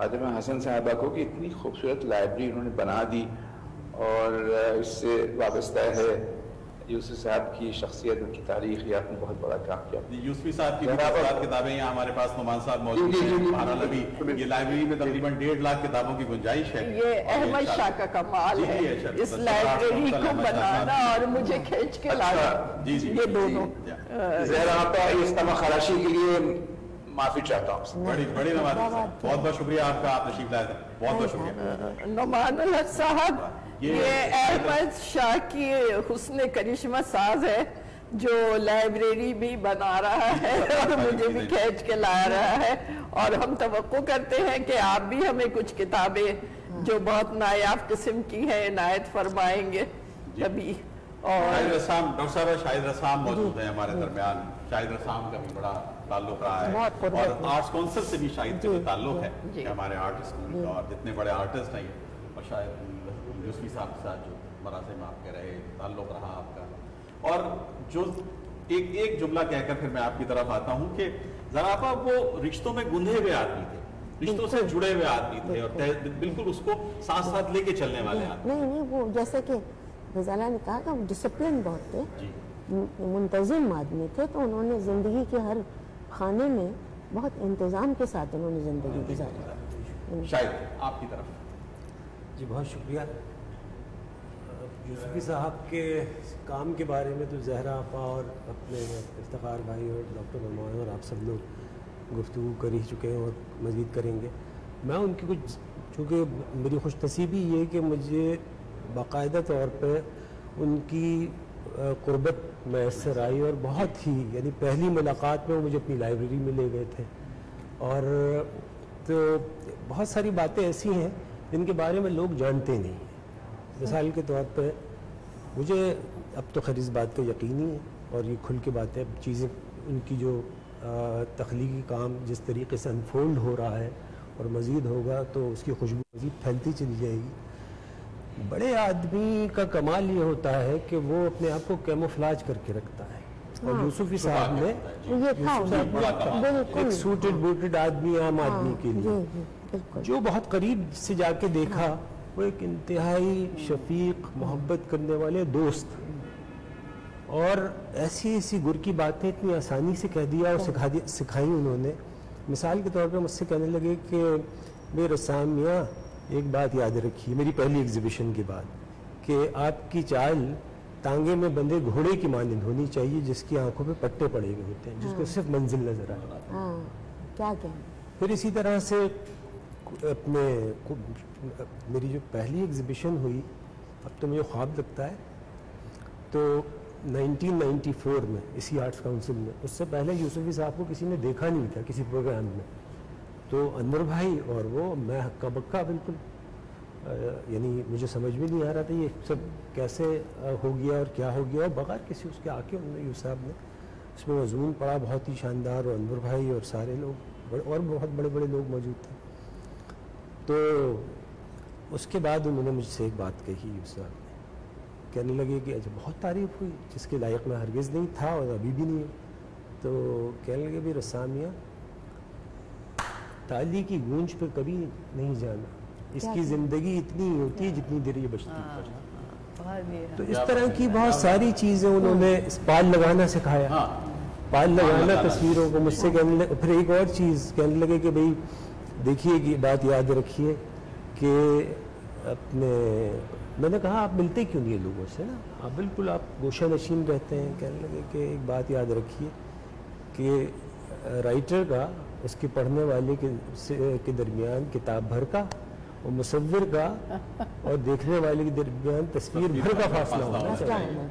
आदम हसन साहबा को कि इतनी खूबसूरत लाइब्रेरी उन्होंने बना दी और इससे वाबस्ता है। यूसुफ साहब की शख्सियत उनकी तारीख या आपने बहुत बड़ा काम किया। यूसुफी साहब की किताबें यहाँ हमारे पास नुमान साहब मौजूद हैं। अभी ये लाइब्रेरी में तकरीबन डेढ़ लाख किताबों की गुंजाइश है। ये अहमद शाह का कमाल है। इस लाइब्रेरी को बनाना और मुझे खींच के लाना। जी जी ये दोनों जहरा आपका इस्तेमा खराशी के लिए माफ़ी चाहता हूँ बड़ी बड़ी नवाज़ बहुत बहुत शुक्रिया आपका आप नशीब लाए बहुत बहुत शुक्रिया। नुमान साहब ये अहमद शाह की हुस्न करिश्मा साज है जो लाइब्रेरी भी बना रहा है [LAUGHS] और मुझे भी खींच के ला रहा है। और हम तो करते हैं कि आप भी हमें कुछ किताबें जो बहुत नायाब किस्म की है इनायत फरमाएँगे कभी और शाहिद रसाम डॉक्टर साहब शाहिद रसाम मौजूद है हमारे दरमियान। शाहिद रसाम का भी बड़ा ताल्लुक रहा है। और आर्ट्स काउंसिल से भी शाहिद का ताल्लुक है हमारे आर्ट स्कूल का। और जितने बड़े आर्टिस्ट हैं और शायद यूसफी साहब के साथ जो मरासिम आपके रहे ताल्लुक रहा आपका। और जो एक एक जुमला कहकर फिर मैं आपकी तरफ़ आता हूँ कि जरापा वो रिश्तों में गुंधे हुए आदमी थे रिश्तों से जुड़े हुए आदमी थे और बिल्कुल। उसको साथ साथ लेके चलने वाले आदमी नहीं नहीं वो जैसे कि गजाला ने कहा कि डिसिप्लिन बहुत थे। मुंतजिम आदमी थे तो उन्होंने ज़िंदगी के हर खाने में बहुत इंतज़ाम के साथ उन्होंने ज़िंदगी गुजारी। शायद आपकी तरफ़। जी बहुत शुक्रिया। यूसुफी साहब के काम के बारे में तो जहरा आपा और अपने इफ्तार भाई और डॉक्टर नुमान और आप सब लोग गुफ्तु कर ही चुके हैं और मज़ीद करेंगे। मैं उनकी कुछ, चूँकि मेरी खुश नसीबी ये कि मुझे बाकायदा तौर पर उनकी क़ुरबत मैसर आई और बहुत ही, यानी पहली मुलाकात में वो मुझे अपनी लाइब्रेरी में ले गए थे। और तो बहुत सारी बातें ऐसी हैं जिनके बारे में लोग जानते नहीं। मिसाल के तौर पर मुझे अब तो खैर इस बात का यकीन ही है और ये खुल के बात है अब चीज़ें उनकी जो तख्लीकी काम जिस तरीके से अनफोल्ड हो रहा है और मज़ीद होगा तो उसकी खुशबू मज़ीद फैलती चली जाएगी। बड़े आदमी का कमाल ये होता है कि वो अपने आप को कैमोफ्लाज करके रखता है। और यूसुफी साहब ने एक सूटेड बूटेड आदमी आम आदमी के लिए। जो बहुत करीब से जाके देखा वो एक इंतहाई शफीक मोहब्बत करने वाले दोस्त। और ऐसी ऐसी गुर की बातें इतनी आसानी से कह दिया और सिखा दी सिखाई उन्होंने। मिसाल के तौर पे मुझसे कहने लगे कि बे रसाम मियाँ एक बात याद रखिए मेरी पहली एग्जीबिशन के बाद कि आपकी चाल तांगे में बंधे घोड़े की मानंद होनी चाहिए जिसकी आँखों पे पट्टे पड़े हुए होते हैं जिसको सिर्फ़ मंजिल नज़र आए हाँ। क्या क्या फिर इसी तरह से अपने मेरी जो पहली एग्जीबिशन हुई, अब तो मुझे ख्वाब लगता है। तो 1994 में, इसी आर्ट्स काउंसिल में, उससे पहले यूसुफी साहब को किसी ने देखा नहीं था, किसी प्रोग्राम में। तो अंदर भाई और वो, मैं हक्का बक्का बिल्कुल यानी मुझे समझ में नहीं आ रहा था ये सब कैसे हो गया और क्या हो गया, और बगैर किसी उसके आके उन्होंने यूसुफ साहब ने, उसमें मजमून पड़ा बहुत ही शानदार, और अनवर भाई और सारे लोग और बहुत बड़े बड़े लोग मौजूद थे। तो उसके बाद उन्होंने मुझसे एक बात कही उस साहब ने। कहने लगे कि अच्छा बहुत तारीफ़ हुई जिसके लायक मैं हरगिज़ नहीं था और अभी भी नहीं हूँ। तो कहने लगे भी रसामिया ताली की गूंज पर कभी नहीं जाना। इसकी ज़िंदगी इतनी होती है जितनी देर ये बचती है। तो इस तरह की बहुत सारी चीज़ें उन्होंने पाल लगाना सिखाया। हाँ। पाल लगाना लगाना। तस्वीरों को मुझसे कहने लगे। फिर एक और चीज़ कहने लगे कि भाई देखिए कि बात याद रखिए कि अपने मैंने कहा आप मिलते क्यों नहीं हैं लोगों से ना? आप बिल्कुल आप गोशा नशीन रहते हैं कहने लगे कि एक बात याद रखिए कि राइटर का उसके पढ़ने वाले के, से, के दरमियान किताब भर का और मुसव्विर का और देखने वाले के दरमियान तस्वीर भर का फासला होना चाहिए।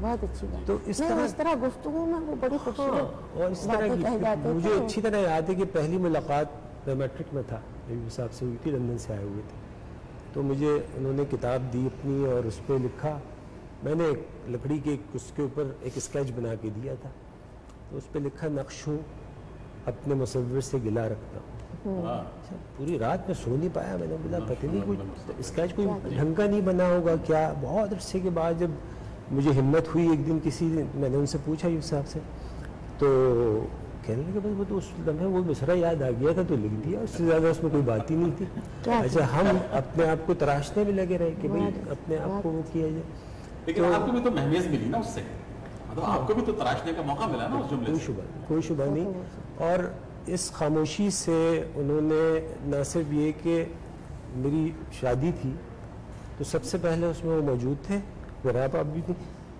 बहुत अच्छी बात। तो इस तरह- इस तरह गुफ्तगू में वो बड़ी खूबसूरत हाँ, और इस तरह की मुझे अच्छी तरह याद है कि पहली मुलाकात मैं मैट्रिक में था रबी साहब से हुई थी लंदन से आए हुए थे। तो मुझे उन्होंने किताब दी अपनी और उस पर लिखा। मैंने एक लकड़ी के उसके ऊपर एक स्केच बना के दिया था। तो उस पर लिखा नक्श हूँ अपने मुसव्विर से गिला रखता हूँ। हाँ अच्छा, पूरी रात में सो नहीं पाया। मैंने बोला पता नहीं कुछ स्केच कोई ढंग का नहीं बना होगा क्या? बहुत अरसे के बाद जब मुझे हिम्मत हुई एक दिन किसी दिन मैंने उनसे पूछा यूसुफ साहब से। तो कहने लगे भाई वो तो उस लम्हे वो मिसरा याद आ गया था तो लिख दिया उससे ज़्यादा उसमें कोई बात ही नहीं थी। अच्छा हम अपने आप को तराशने में लगे रहे कि भाई अपने आप को वो किया जाए। लेकिन आपको भी तो महमेज मिली ना उससे। मतलब आपको भी तो तराशने का मौका मिला ना उस जुमले कोई से। शुबा कोई शुबा नहीं। और इस खामोशी से उन्होंने न सिर्फ़ ये कि मेरी शादी थी तो सबसे पहले उसमें वो मौजूद थे मेरा आप भी थी।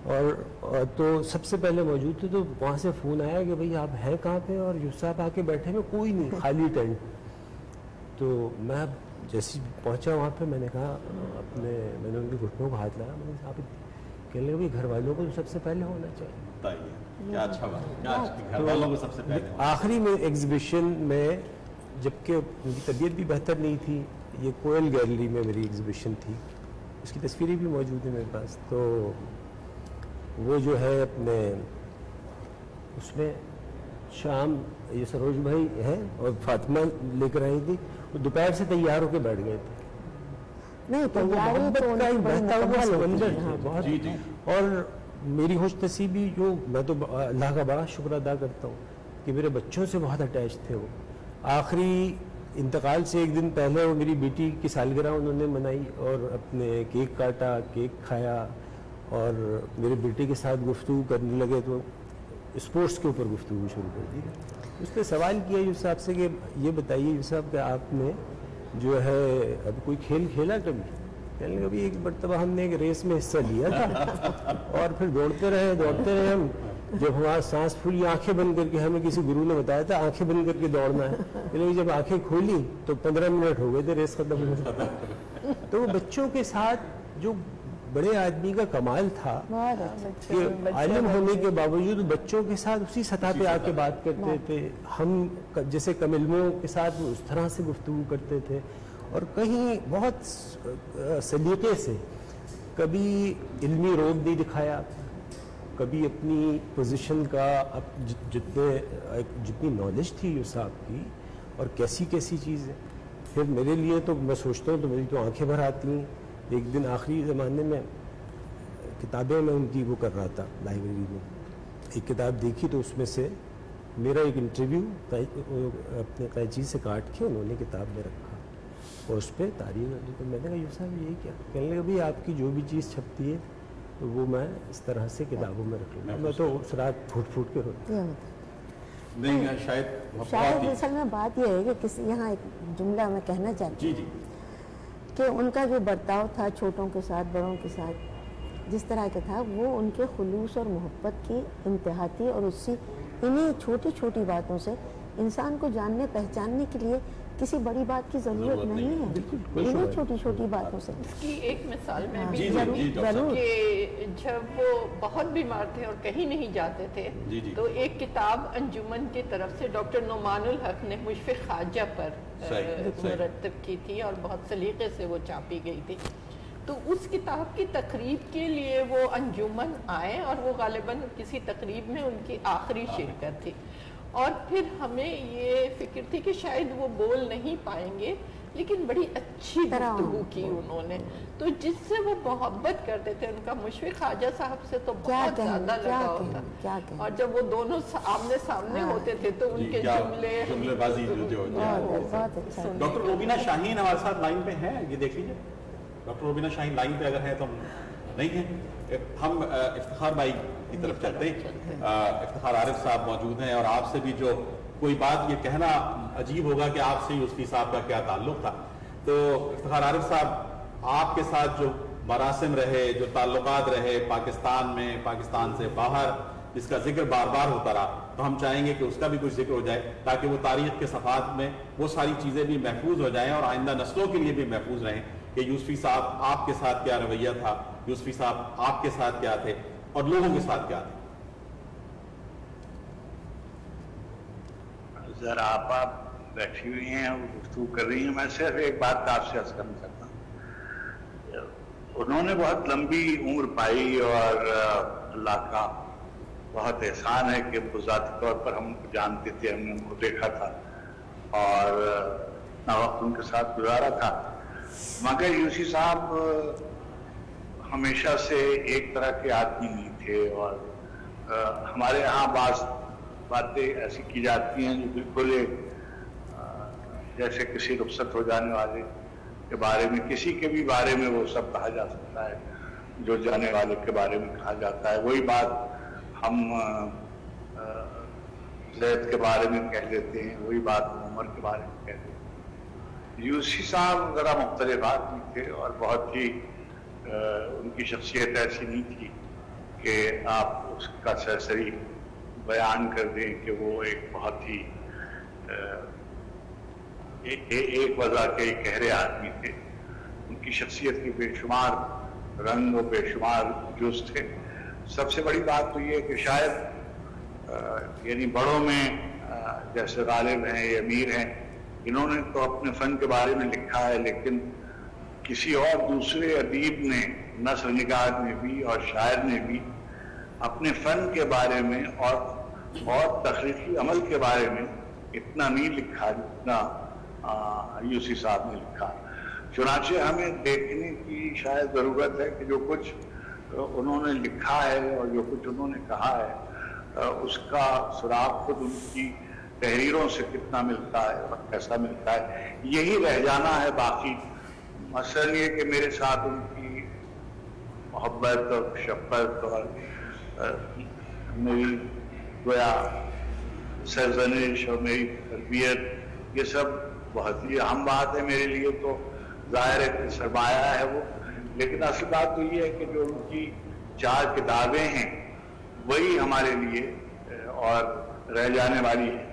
और, तो सबसे पहले मौजूद थे तो वहाँ से फ़ोन आया कि भाई आप हैं कहाँ पे? और यूसुफ साहब आके बैठे में कोई नहीं खाली टेंट तो मैं जैसे ही पहुँचा वहाँ पे मैंने कहा अपने मैंने उनके घुटनों को हाथ लगा मैंने कहा कहने लगे घर वालों को तो सबसे पहले होना चाहिए। बताइए अच्छा बात अच्छा को आखिरी में एग्जीबिशन में जबकि उनकी तबीयत भी बेहतर नहीं थी ये कोयल गैलरी में मेरी एग्ज़िबिशन थी। उसकी तस्वीरें भी मौजूद हैं मेरे पास तो वो जो है अपने उसमें शाम ये सरोज भाई हैं और फातिमा लेकर आई थी वो दोपहर से तैयार होकर बैठ गए थे नहीं तो तो बहता है, थे। बहुत। और मेरी खुश नसीबी जो मैं तो अल्लाह का बड़ा शुक्र अदा करता हूँ कि मेरे बच्चों से बहुत अटैच थे वो आखिरी इंतकाल से एक दिन पहले वो मेरी बेटी की सालगिरह उन्होंने मनाई और अपने केक काटा केक खाया और मेरे बेटे के साथ गुफ्तु करने लगे तो स्पोर्ट्स के ऊपर गुफ्तु शुरू कर दी उसने सवाल किया यूसुफ साहब से कि ये बताइए यूसुफ साहब कि आपने जो है अब कोई खेल खेला कभी? कहने लगे अभी एक मरतबा हमने एक रेस में हिस्सा लिया था। [LAUGHS] और फिर दौड़ते रहे दौड़ते रहे हम। जब हमारा सांस फूली आँखें बंद करके हमें किसी गुरु ने बताया था आँखें बंद करके दौड़ना है। लेकिन जब आँखें खोली तो पंद्रह मिनट हो गए थे रेस खत्म होने [LAUGHS] तो वो बच्चों के साथ जो बड़े आदमी का कमाल था। अच्छा कि आलिम होने के बावजूद बच्चों के साथ उसी सतह पे आके बात करते थे। हम जैसे कम इल्मों के साथ उस तरह से गुफ्तगू करते थे। और कहीं बहुत सलीके से कभी इल्मी रोब नहीं दिखाया कभी अपनी पोजीशन का अप जितने जितनी नॉलेज थी उस साहब की और कैसी कैसी चीज़ें। फिर मेरे लिए तो मैं सोचता हूँ तो मेरी तो आँखें भर आती हैं। एक दिन आखिरी ज़माने में किताबें मैं उनकी वो कर रहा था लाइब्रेरी में। एक किताब देखी तो उसमें से मेरा एक इंटरव्यू अपने कैची से काट के उन्होंने किताब में रखा। और उस पर तारीफ़ तो मैंने कहा यूँ साहब यही क्या? कहने लगा भाई आपकी जो भी चीज़ छपती है तो वो मैं इस तरह से किताबों में रख लूँगा। मैं तो उस रात फूट फूट के रोता ये नहीं शायद शायद असल में बात यह है कि किसी यहाँ एक जुमला मैं कहना चाहती जी जी। हूँ कि उनका जो बर्ताव था छोटों के साथ, बड़ों के साथ, जिस तरह का था, वो उनके खलूस और मोहब्बत की इंतहा थी और उससे इन्हीं छोटी छोटी बातों से इंसान को जानने, पहचानने के लिए किसी बड़ी बात की ज़रूरत नहीं है। इन्हीं छोटी छोटी बातों से। इसकी एक मिसाल मैं भी ज़रूर। कि जब वो बहुत बीमार थे और कहीं नहीं जाते थे। तो एक किताब अंजुमन की तरफ़ से डॉक्टर नुमानुल हक ने मुशफ़ खाजा पर। मुरतब की थी और बहुत सलीके से वो छापी गई थी। तो उस किताब की तकरीब के लिए वो अंजुमन आए और वो गालिबा किसी तकरीब में उनकी आखिरी शिरकत थी। और फिर हमें ये फ़िक्र थी कि शायद वो बोल नहीं पाएँगे लेकिन बड़ी अच्छी तरह की उन्होंने। तो जिससे वो मोहब्बत करते थे उनका मुशफिक खाजा साहब से तो बहुत ज़्यादा लगाव था। और जब वो दोनों आमने सामने हाँ। होते थे तो उनके जुमले जुमलेबाजी बहुत अच्छा डॉक्टर रोबिना शाहीन हमारे साथ लाइन पे हैं ये देख लीजिए। डॉक्टर रोबिना शाहीन लाइन पे अगर हैं तो हम नहीं हैं। हम इफ्तिखार भाई की तरफ़ चलते हैं। इफ्तिखार आरिफ साहब मौजूद हैं और आपसे भी जो कोई बात, ये कहना अजीब होगा कि आपसे यूसफी साहब का क्या ताल्लुक था। तो इफ्तार आरिफ साहब, आपके साथ जो मरासम रहे, जो ताल्लुकात रहे पाकिस्तान में, पाकिस्तान से बाहर जिसका ज़िक्र बार बार होता रहा तो हम चाहेंगे कि उसका भी कुछ ज़िक्र हो जाए, ताकि वो तारीख के सफ़ात में वो सारी चीज़ें भी महफूज हो जाएँ और आइंदा नस्लों के लिए भी महफूज रहें कि यूसफी साहब आपके साथ क्या रवैया था, यूसफी साहब आपके साथ क्या थे और लोगों के साथ क्या थे। जरा आप आप बैठी हुई हैं गुफ्तू कर रही हैं। मैं सिर्फ़ एक बात आपसे अर्ज़ करना चाहता हूँ। उन्होंने बहुत लंबी उम्र पाई और अल्लाह का बहुत एहसान है कि वो ज़ाती तौर पर हम जानते थे हमने उनको देखा था और इतना वक्त उनके साथ गुजारा था। मगर यूसी साहब हमेशा से एक तरह के आदमी नहीं थे और अ, हमारे यहाँ बाज बातें ऐसी की जाती हैं जो बिल्कुल जैसे किसी रुखसत हो जाने वाले के बारे में, किसी के भी बारे में वो सब कहा जा सकता है, जो जाने वाले के बारे में कहा जाता है। वही बात हम जैद के बारे में कह देते हैं, वही बात उमर के बारे में कह देते हैं। यूसी साहब ज़रा मुख्तलिफ़ आदमी थे और बहुत ही उनकी शख्सियत ऐसी नहीं थी कि आप उसका सरसरी बयान कर दें कि वो एक बहुत ही ए, ए, एक वजह के एक गहरे आदमी थे। उनकी शख्सियत के बेशुमार रंग और बेशुमार जुज थे। सबसे बड़ी बात तो ये कि शायद यानी बड़ों में जैसे गालिब हैं या अमीर हैं इन्होंने तो अपने फन के बारे में लिखा है लेकिन किसी और दूसरे अदीब ने नसर निगार ने भी और शायर ने भी अपने फन के बारे में और और तखलीकी अमल के बारे में इतना नहीं लिखा जितना यूसी साहब ने लिखा। चुनाचे हमें देखने की शायद ज़रूरत है कि जो कुछ उन्होंने लिखा है और जो कुछ उन्होंने कहा है उसका सुराग खुद उनकी तहरीरों से कितना मिलता है और कैसा मिलता है, यही रह जाना है बाकी। मसल ये कि मेरे साथ उनकी मोहब्बत और शफत और मेरी गोया सरजनिश और मेरी तरबियत ये सब बहुत ही अहम बात है मेरे लिए तो ज़ाहिर है सरमाया है वो। लेकिन असल बात तो ये है कि जो उनकी चार किताबें हैं, वही हमारे लिए और रह जाने वाली है,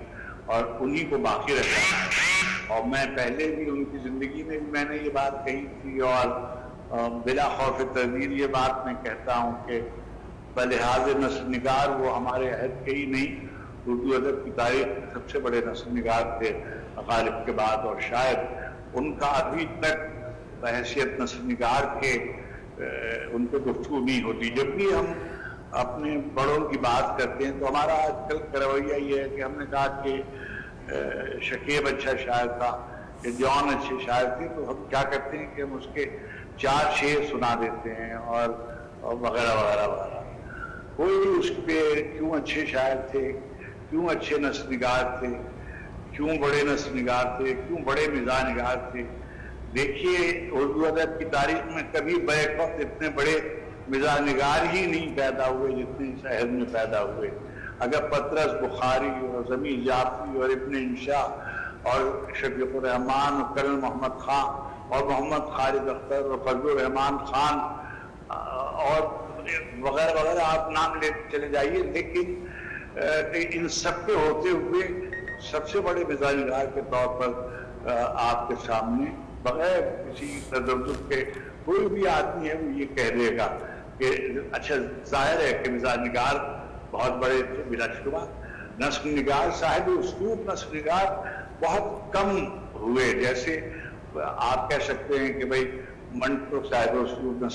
और उन्हीं को बाकी रह जाना है। और मैं पहले भी उनकी ज़िंदगी में भी मैंने ये बात कही थी, और बिला खौफ तजीर ये बात मैं कहता हूँ कि बलिहाज नस्ल निगार वो हमारे अहद के ही नहीं, उर्दू अदब की तारीख में सबसे बड़े नस्ल निगार थे गालिब के बाद और शायद उनका अभी तक बहसीत नस्ल निगार के उनको गुफ्तु नहीं होती। जब भी हम अपने बड़ों की बात करते हैं तो हमारा आजकल का रवैया ये है कि हमने कहा कि शकीब अच्छा शायर था, कि जॉन अच्छे शायर थे तो हम क्या करते हैं कि हम उसके चार शेर सुना देते हैं और वगैरह वगैरह वगैरह। कोई उस पर क्यों अच्छे शायर थे, क्यों अच्छे नस्ल निगार थे, क्यों बड़े नस्ल निगार थे, क्यों बड़े मिजा निगार थे। देखिए, उर्दू अदब की तारीख में कभी बैक वक्त इतने बड़े मिजा निगार ही नहीं पैदा हुए जितने शहर में पैदा हुए। अगर पतरस, बुखारी और जमी जाफी और इबन इंशा और शफीक रहमान और कर्नल मोहम्मद खान और मोहम्मद खालिद अख्तर और फजल रहमान खान और वगैरह वगैरह आप नाम ले, चले जाइए, लेकिन इन सब के होते हुए सबसे बड़े मिजाजगार के तौर पर आपके सामने, बगैर किसी तजर्ब के, कोई भी आदमी है, वो ये कह देगा कि अच्छा ज़ाहिर है कि मिजाज निगार बहुत बड़े थे शुरुआ नस्ल निगार साहिब उसलूब नस्ल निगार बहुत कम हुए, जैसे आप कह सकते हैं कि भाई मंटो साहिब उसलूब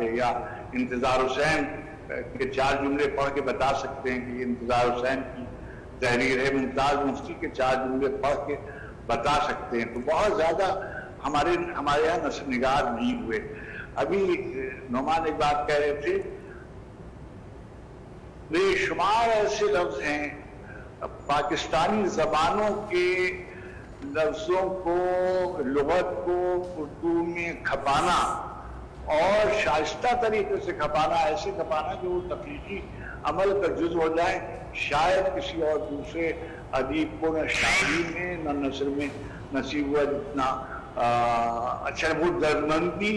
थे या इंतज़ार हुसैन के चार जुमले पढ़ के बता सकते हैं कि इंतज़ार हुसैन की तहरीर है, मुमताज़ मुफ्ती के चार जुमले पढ़ के बता सकते हैं। तो बहुत ज़्यादा हमारे हमारे यहाँ नस्ल निगार नहीं हुए। अभी नुमान एक बात कह रहे थे बेशुमार ऐसे लफ्ज हैं, पाकिस्तानी जबानों के लफ्जों को लुगत को, उर्दू में खपाना और शाइस्ता तरीके से खपाना, ऐसे खपाना जो तकलीफी अमल का जुज हो जाए, शायद किसी और दूसरे अदीब को न शायरी में, न नसर में नसीब हुआ जितना अच्छा वो दर्दमंदी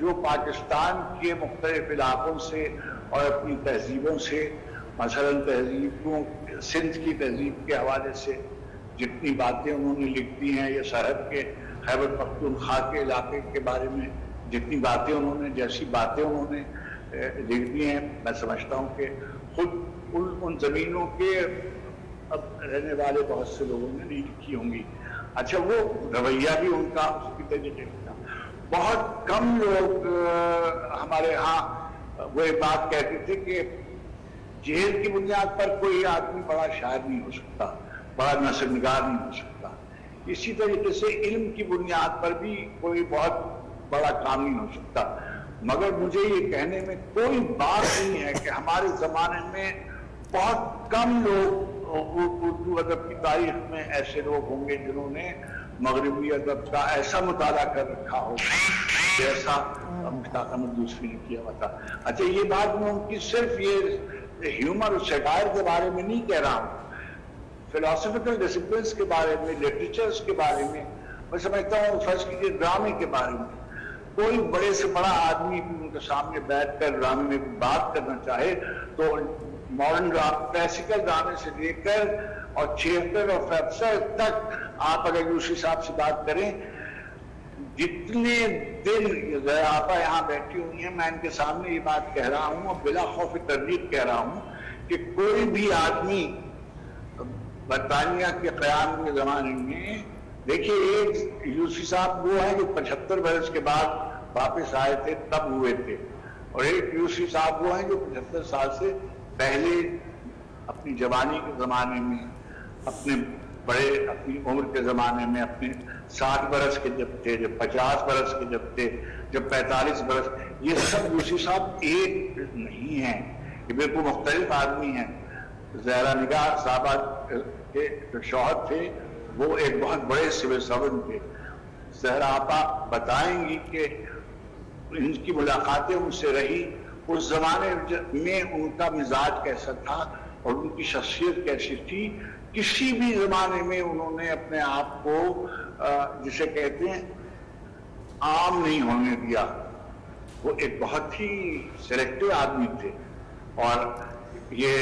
जो पाकिस्तान के मुख्तलिफ़ इलाकों से और अपनी तहजीबों से, मसलन तहजीबों, सिंध की तहजीब के हवाले से जितनी बातें उन्होंने लिख दी हैं, या सरहद के खैबर पख्तूनख्वा के इलाके के बारे में जितनी बातें उन्होंने, जैसी बातें उन्होंने लिख दी हैं, मैं समझता हूँ कि खुद उन उन ज़मीनों के अब रहने वाले बहुत से लोगों ने नहीं लिखी होंगी। अच्छा वो रवैया भी उनका उसकी तरीके का बहुत कम लोग हमारे यहाँ, वो एक बात कहते थे कि जेल की बुनियाद पर कोई आदमी बड़ा शायर नहीं हो सकता। बड़ा नसर निगार नहीं हो सकता। इसी तरीके से इल्म की बुनियाद पर भी कोई बहुत बड़ा काम नहीं हो सकता। मगर मुझे ये कहने में कोई बात नहीं है कि हमारे जमाने में बहुत कम लोग उर्दू अदब की तारीख में ऐसे लोग होंगे जिन्होंने मगरबी अदब का ऐसा मुताला कर रखा हो, जैसा मुश्ताक अहमद दूसरी ने किया हुआ था। अच्छा ये बात मैं उनकी सिर्फ़ ये ह्यूमर और शकायर के बारे में नहीं कह रहा हूँ। फिलोसफिकल डिसिप्लिन के बारे में लिटरेचर्स के बारे में, मैं समझता हूँ फ़र्ज़ कीजिए ड्रामे के बारे में। कोई बड़े से बड़ा आदमी भी उनके सामने बैठकर ड्रामे में बात करना चाहे तो मॉडर्न क्लासिकल ड्रामे से लेकर और थिएटर और फेप्सर तक आप अगर यूसी साहब से बात करें, जितने दिन आपा यहाँ बैठी हुई है, मैं इनके सामने ये बात कह रहा हूँ और बिला खौफ तरदीद कह रहा हूँ कि कोई भी आदमी बरतानिया के क्याम के जमाने में, देखिए एक यूसी साहब वो है जो पचहत्तर बरस के बाद वापस आए थे, तब हुए थे। और एक यूसी साहब वो हैं जो पचहत्तर साल से पहले अपनी जवानी के जमाने में, अपने बड़े, अपनी उम्र के जमाने में, अपने साठ बरस के जब थे, जब पचास बरस के जब थे, जब पैंतालीस बरस, ये सब यूसी साहब एक नहीं है, ये बिल्कुल मुख्तलिफ़ आदमी हैं। जहरा निगाह साहबा के जो शौहर थे, वो एक बहुत बड़े सिविल सर्वन थे। जहरा आपा बताएँगी कि इनकी मुलाकातें उनसे रही। उस जमाने में उनका मिजाज कैसा था और उनकी शख्सियत कैसी थी? किसी भी जमाने में उन्होंने अपने आप को जिसे कहते हैं, आम नहीं होने दिया। वो एक बहुत ही सिलेक्टिव आदमी थे। और ये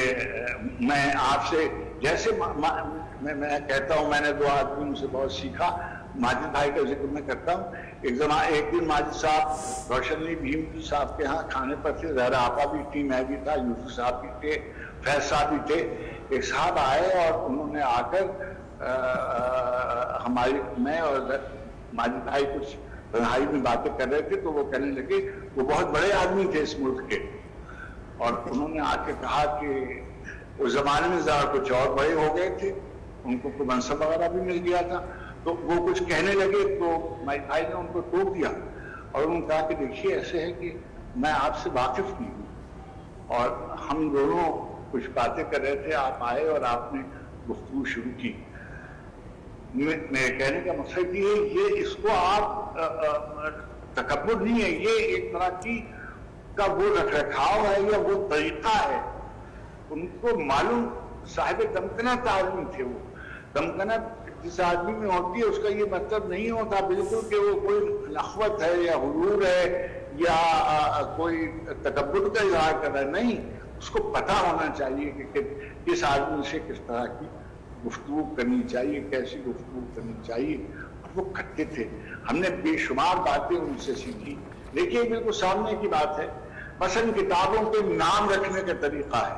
मैं आपसे जैसे मैं, मैं कहता हूँ मैंने दो आदमी से बहुत सीखा माजिद भाई का ज़िक्र मैं करता हूँ। एक जमा एक दिन माजिद साहब रोशनी भीम साहब के यहाँ खाने पर थे जहरा आपा भी थी मैं भी था यूसुफ साहब भी थे फैज साहब भी थे। एक साहब आए और उन्होंने आकर हमारी मैं और माजिद भाई कुछ तन्हाई में बातें कर रहे थे तो वो कहने लगे वो बहुत बड़े आदमी थे इस मुल्क के। और उन्होंने आके कहा कि उस जमाने में जरा कुछ और बड़े हो गए थे, उनको कोई मनसब वगैरह भी मिल गया था। तो वो कुछ कहने लगे तो माई भाई ने उनको टोक दिया और उन्होंने कहा कि देखिए, ऐसे है कि मैं आपसे वाकिफ नहीं हूँ और हम दोनों कुछ बातें कर रहे थे, आप आए और आपने गुफ्तु शुरू की। मेरे कहने का मकसद ये ये इसको आप तकबर नहीं है, ये एक तरह की का वो रख रखाव है या वो तरीका है उनको मालूम साहिब दमकनत आदमी थे वो। दमकना जिस आदमी में होती है उसका ये मतलब नहीं होता बिल्कुल कि वो कोई नखवत है या हुरूर है या कोई तकबर का इजहार कर रहा है। नहीं उसको पता होना चाहिए कि, कि किस आदमी से किस तरह की गुफ्तु करनी चाहिए कैसी गुफ्तु करनी चाहिए। और वो करते थे। हमने बेशुमार बातें उनसे सीखी। देखिए बिल्कुल सामने की बात है। मसन किताबों के नाम रखने का तरीका है।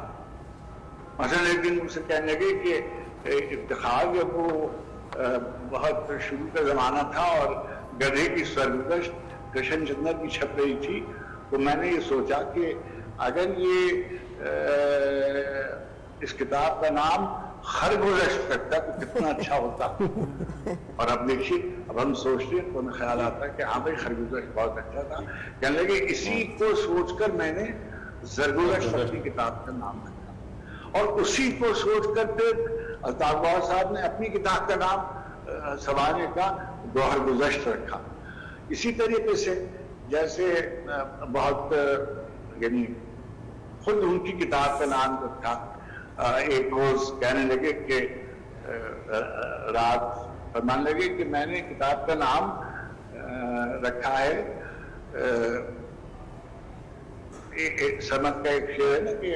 मसन एक दिन उनसे कहने लगे कि इफ्तार जब वो बहुत शुरू का जमाना था और गधे की स्वर्गदश कृष्ण चंद्र की छप रही थी। तो मैंने ये सोचा कि अगर ये इस किताब का नाम खरगोश रखता तो कितना अच्छा होता और अब देखिए अब हम सोचते हैं तो हमें ख्याल आता है कि हाँ भाई खरगोश बहुत अच्छा था। कहने लगे इसी को सोचकर मैंने जरगोश अपनी किताब का नाम रखा। और उसी को सोचकर फिर अल्ताफ साहब ने अपनी किताब का नाम सवाने का गौहर गुजश्त रखा। इसी तरीके से जैसे बहुत यानी खुद उनकी किताब का नाम रखा एक रोज कहने लगे कि रात फरमान लगे कि मैंने किताब का नाम रखा है। एक समझ का एक शेर है ना कि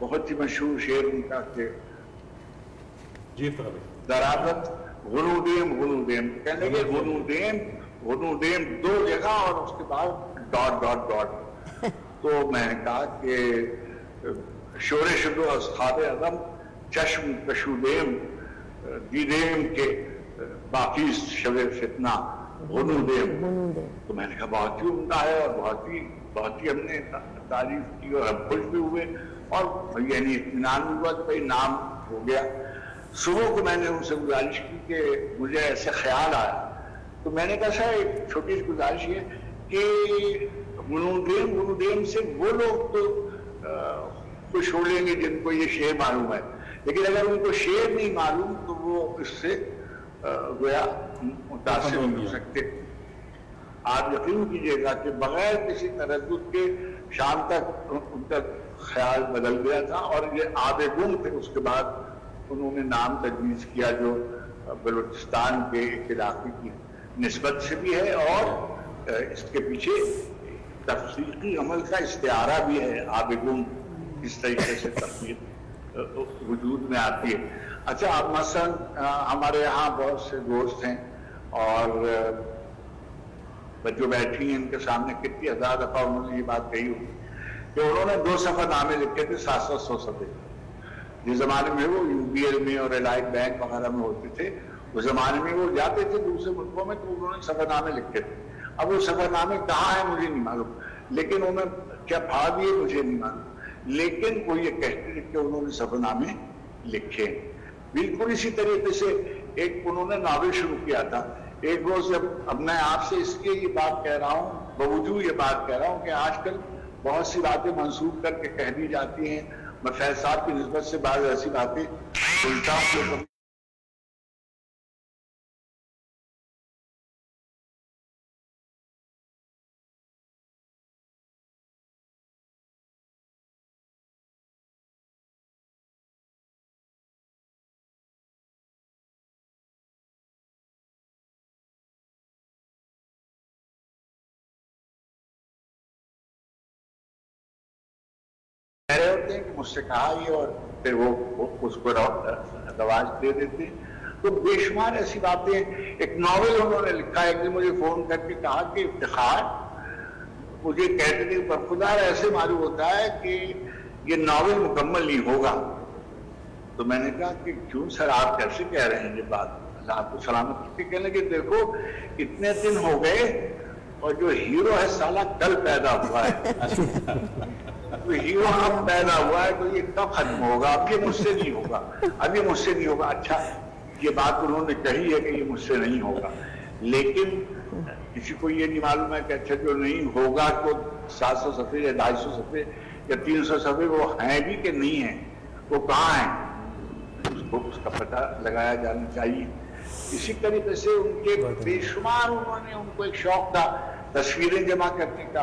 बहुत ही मशहूर शेर उनका के जी दराबत गुरुदेम गुरुदेम कहने लगे गुरुदेम गुरुदेम दो जगह और उसके बाद डॉट डॉट डॉट। तो मैंने कहा कि शोर शुद्ध अस्ताब अदम चश्म कशुदेम दीदेम के बाकी शब फितना गुरुदेम तो मैंने कहा बहुत ही उमदा है और बहुत ही बहुत ही हमने तारीफ़ की और हम खुश भी हुए। और यानी इतमान भी हुआ कि भाई नाम हो गया। सुबह को मैंने उनसे गुजारिश की कि मुझे ऐसे ख्याल आया तो मैंने कहा सर एक छोटी सी गुजारिश है कि गुरुदेव गुरुदेव से वो लोग तो खुश हो लेंगे जिनको ये शेर मालूम है। लेकिन अगर उनको शेर नहीं मालूम तो वो इससे गोया मुतासर हो सकते। आप यकीन कीजिएगा कि बगैर किसी तरद के शाम तक उनका ख्याल बदल गया था और ये आबे गुम थे उसके बाद उन्होंने नाम तजवीज़ किया जो बलूचिस्तान के एक इलाके की नस्बत से भी है और इसके पीछे तफसीकी अमल का इस्तारा भी है आबे गुम इस तरीके से तफसीर वजूद में आती है। अच्छा आप मसन हमारे यहाँ बहुत से दोस्त हैं और जो बैठी हैं, इनके सामने कितनी हज़ार दफ़ा उन्होंने ये बात कही होगी कि उन्होंने दो सफ़र नामे लिखे थे, सात सौ सौ सफे जिस जमाने में वो यूबीएल में और एलाइट बैंक वगैरह में होते थे, उस जमाने में वो जाते थे दूसरे मुल्कों में तो उन्होंने सफरनामे लिखे थे। अब वो सफरनामे कहाँ है, मुझे नहीं मालूम। लेकिन उन्होंने, क्या फाड़ दिए मुझे नहीं मालूम। लेकिन वो ये कहते थे कि उन्होंने सफरनामे लिखे बिल्कुल इसी तरीके से एक उन्होंने नावल शुरू किया था। एक रोज जब, अब मैं आपसे इसलिए ये बात कह रहा हूँ बवजूद ये बात कह रहा हूँ कि आजकल बहुत सी बातें मंसूब करके कह दी जाती हैं। मैं फैज साहब की नस्बत से बाद ऐसी बातें उल्टा कह मुझसे कहा ये और फिर वो, वो उसको रवाज दे देते। तो बेशुमार ऐसी बातें एक नॉवेल उन्होंने लिखा एक दिन मुझे फ़ोन करके कहा कि इफ्तार मुझे कहते थे पर खुदा ऐसे मालूम होता है कि ये नॉवेल मुकम्मल नहीं होगा। तो मैंने कहा कि क्यों सर आप कैसे कह रहे हैं ये बात? आपको सलामत रखे कहने लगे देखो इतने दिन हो गए और जो हीरो है साला कल पैदा हुआ है। [LAUGHS] तो हीरो अब पैदा हुआ है तो ये कब खत्म होगा। अब ये मुझसे नहीं होगा। अब ये मुझसे नहीं होगा। अच्छा ये बात उन्होंने कही है कि ये मुझसे नहीं होगा। लेकिन किसी को ये नहीं मालूम है कि अच्छा जो नहीं होगा तो सात सौ सफे या ढाई सौ सफे या तीन सौ सफे वो हैं भी कि नहीं है? वो कहाँ है? उसको उसका पता लगाया जाना चाहिए। इसी तरीके से उनके बेशुमार उन्होंने उनको एक शौक था तस्वीरें जमा करने का।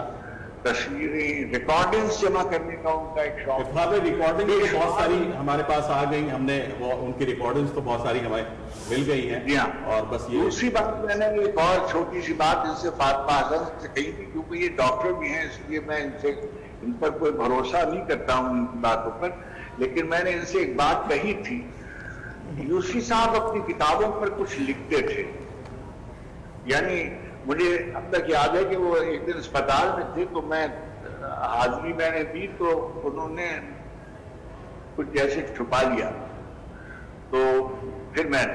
तस्वीरें रिकॉर्डिंग्स जमा करने का उनका एक शौक रिकॉर्डिंग बहुत सारी हमारे पास आ गई हमने वो उनकी रिकॉर्डिंग्स तो बहुत सारी हमें मिल गई हैं। जी हाँ। और बस ये दूसरी बात मैंने एक और छोटी सी बात इनसे फातमा हसन से कही थी क्योंकि ये डॉक्टर भी हैं इसलिए मैं इनसे इन पर कोई भरोसा नहीं करता हूँ इनकी बातों पर। लेकिन मैंने इनसे एक बात कही थी यूसी साहब अपनी किताबों पर कुछ लिखते थे। यानी मुझे अब तक याद है कि वो एक दिन अस्पताल में थे तो मैं हाजरी मैंने दी तो उन्होंने कुछ जैसे छुपा लिया। तो फिर मैं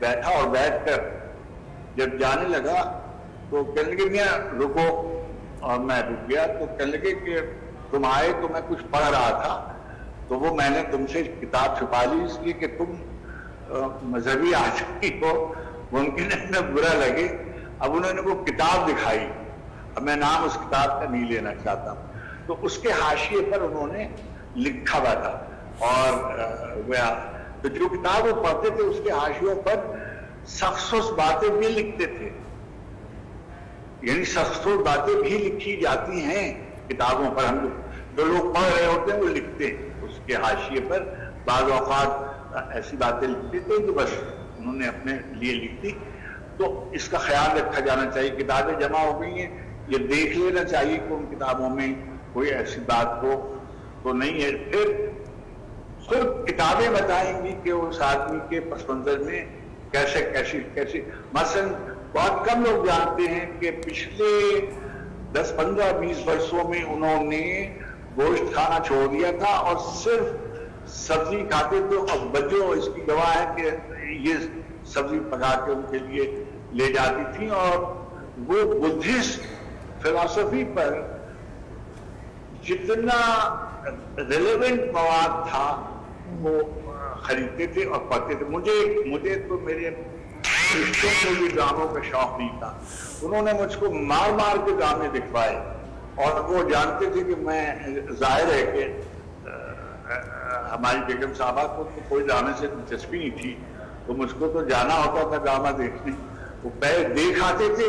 बैठा और बैठकर जब जाने लगा तो कहने लगे, मियाँ, रुको। और मैं रुक गया तो कहने लगे कि, तुम आए तो मैं कुछ पढ़ रहा था। तो वो मैंने तुमसे किताब छुपा ली, इसलिए कि तुम मजहबी आदमी हो। मुमकिन है बुरा लगे। अब उन्होंने वो किताब दिखाई। अब मैं नाम उस किताब का नहीं लेना चाहता। तो उसके हाशिए पर उन्होंने लिखा हुआ था। और तो जो किताब वो पढ़ते थे, उसके हाशियों पर सख्स बातें भी लिखते थे। यानी सख्स बातें भी लिखी जाती हैं किताबों पर। हम जो लोग पढ़ रहे होते हैं, वो लिखते हैं। उसके हाशिए पर अवत ऐसी बातें लिखते थे तो बस उन्होंने अपने लिए लिख। दी तो इसका ख्याल रखा जाना चाहिए। किताबें जमा हो गई हैं, ये देख लेना चाहिए कि उन किताबों में कोई ऐसी बात हो तो नहीं है। फिर सिर्फ़ किताबें बताएँगी कि उस आदमी के पस मंजर में कैसे, कैसी कैसी। मसलन, बहुत कम लोग जानते हैं कि पिछले 10 15 20 वर्षों में उन्होंने गोश्त खाना छोड़ दिया था और सिर्फ़ सब्ज़ी खाते थे। और बच्चों, इसकी गवाह है कि ये सब्ज़ी पका के उनके लिए ले जाती थी और वो बुद्धिस्ट फिलॉसफी पर जितना रिलेवेंट मवाद था, वो खरीदते थे और पढ़ते थे। मुझे मुझे तो मेरे रिश्तों को भी ड्रामों का शौक नहीं था। उन्होंने मुझको मार मार के ड्रामे दिखवाए और वो जानते थे कि मैं, ज़ाहिर है कि हमारी बेगम साहबा को तो कोई ड्रामे से दिलचस्पी नहीं थी। तो मुझको तो जाना होता था ड्रामा देखने। वो पहले देख आते थे।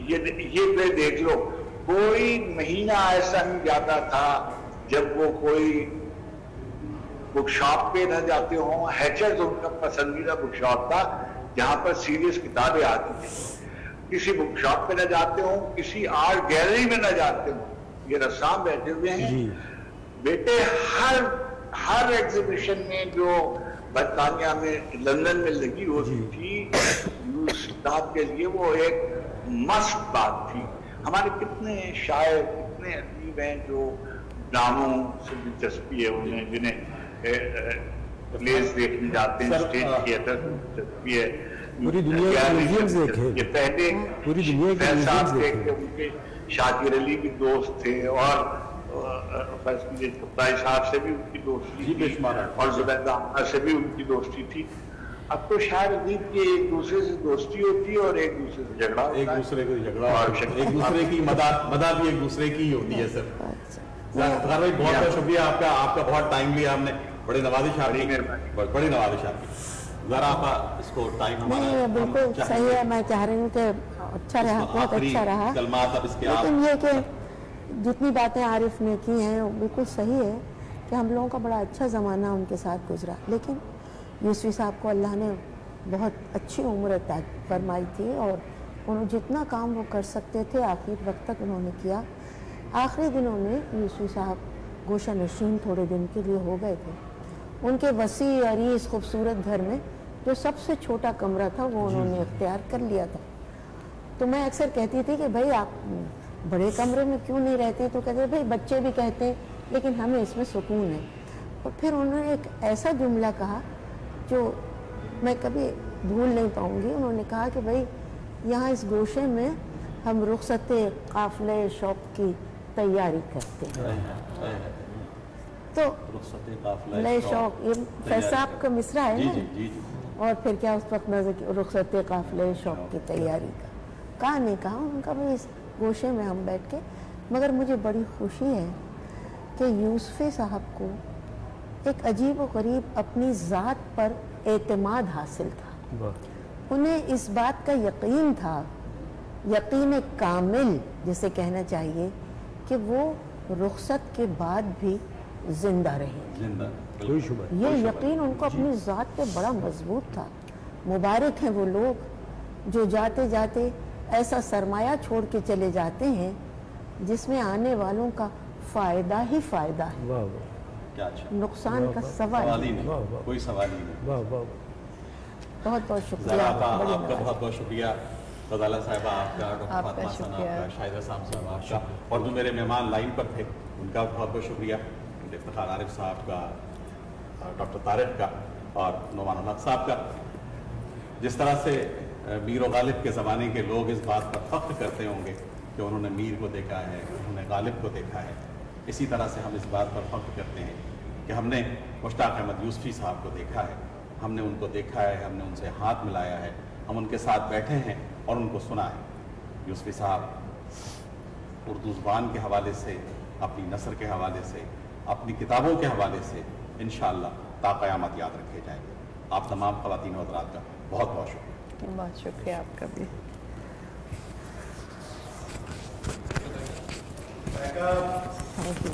ये ये पे देख लो। कोई महीना ऐसा नहीं जाता था जब वो कोई बुक शॉप पे न जाते हो। हैचर्स उनका पसंदीदा बुक शॉप था जहाँ पर सीरियस किताबें आती थी किसी बुक शॉप पे न जाते हो किसी आर्ट गैलरी में न जाते हो। ये रस्साम बैठे हुए हैं। बेटे हर हर एग्जीबिशन में जो बरतानिया में लंदन में लगी होती थी किताब के लिए वो एक मस्त बात थी हमारे कितने शायर कितने अदीब हैं जो ड्रामों से दिलचस्पी है उन्हें जिन्हें प्लेस देखने जाते हैं स्टेज आ- थिएटर दिलचस्पी है पूरी दुनिया के gallery से museums देखे। ये पहले पूरी दुनिया के साहब थे देखे। उनके शाकिर अली भी दोस्त थे और साहब से भी उनकी दोस्ती थी और जुबैदा से भी उनकी दोस्ती थी। अब तो अदीब की एक दूसरे से दोस्ती होती है और एक दूसरे से झगड़ा एक दूसरे को झगड़ा और एक दूसरे की मदद मदद भी एक दूसरे की ही होती है सर। अच्छा। भाई बहुत बहुत शुक्रिया आपका आपका बहुत टाइम लिया हमने बड़े नवाजिश आपकी मेहरबानी। बड़ी बड़ी नवाजिश आपकी जरा आप इसको टाइम नहीं बिल्कुल सही है। मैं चाह रही हूँ कि अच्छा रहा बहुत अच्छा रहा। कलमात अब इसके आप लेकिन ये कि जितनी बातें आरिफ ने की हैं वो बिल्कुल सही है कि हम लोगों का बड़ा अच्छा ज़माना उनके साथ गुजरा। लेकिन यूसवी साहब को अल्लाह ने बहुत अच्छी उम्र तय फरमाई थी और उन्होंने जितना काम वो कर सकते थे आखिर वक्त तक उन्होंने किया। आखिरी दिनों में यूसवी साहब गोशा नशीन थोड़े दिन के लिए हो गए थे। उनके वसी अरीज खूबसूरत घर में जो सबसे छोटा कमरा था वो उन्होंने इख्तियार कर लिया था। तो मैं अक्सर कहती थी कि भाई आप बड़े कमरे में क्यों नहीं रहते? तो कहते भाई बच्चे भी कहते हैं लेकिन हमें इसमें सुकून है। और फिर उन्होंने एक ऐसा जुमला कहा जो मैं कभी भूल नहीं पाऊँगी। उन्होंने कहा कि भाई यहाँ इस गोशे में हम रुखसत काफले शौक की तैयारी करते हैं। तो नए शौक ये फैज साहब का मिसरा है ना? जी जी जी। और फिर क्या उस वक्त नज़र रुखसत काफिले शौक की तैयारी का कहा नहीं कहा उनका भाई गोशे में हम बैठ के मगर मुझे बड़ी खुशी है कि यूसुफ साहब को एक अजीब व गरीब अपनी ज़ात पर एतमाद हासिल था। उन्हें इस बात का यकीन था यकीन कामिल जिसे कहना चाहिए कि वो रुखसत के बाद भी ज़िंदा रहेंगे नहीं। ये यकीन उनको अपनी ज़ात पे बड़ा मज़बूत था। मुबारक हैं वो लोग जो जाते जाते ऐसा सरमाया छोड़ के चले जाते हैं जिसमें आने वालों का फ़ायदा ही फ़ायदा है। वाह वाह। अच्छा। नुकसान का सवाल सवाल ही नहीं। वाह, नहीं वाह। कोई सवाल ही नहीं। वाह वाह बहुत बहुत शुक्रिया। आपका बहुत बहुत शुक्रिया। गजाला साहिबा आपका डॉक्टर फातिमा सना शुक्रिया। आपका शाहिदा साहब साहब आपका। और जो मेरे मेहमान लाइन पर थे उनका बहुत बहुत शुक्रिया। इफ्तार आरिफ साहब का डॉक्टर तारिक का और नुमान साहब का। जिस तरह से मीर गालिब के ज़माने के लोग इस बात पर फख्र करते होंगे कि उन्होंने मीर को देखा है, उन्होंने गालिब को देखा है। इसी तरह से हम इस बात पर फख्र करते हैं कि हमने मुश्ताक अहमद यूसफी साहब को देखा है, हमने उनको देखा है, हमने उनसे हाथ मिलाया है, हम उनके साथ बैठे हैं और उनको सुना है। यूसफी साहब, उर्दू ज़ुबान के हवाले से, अपनी नसर के हवाले से, अपनी किताबों के हवाले से इन ताक़यामत याद रखे जाएँगे। आप तमाम खवातीन हजरात का बहुत बहुत शुक्रिया। बहुत शुक्रिया आपका भी थैंक you.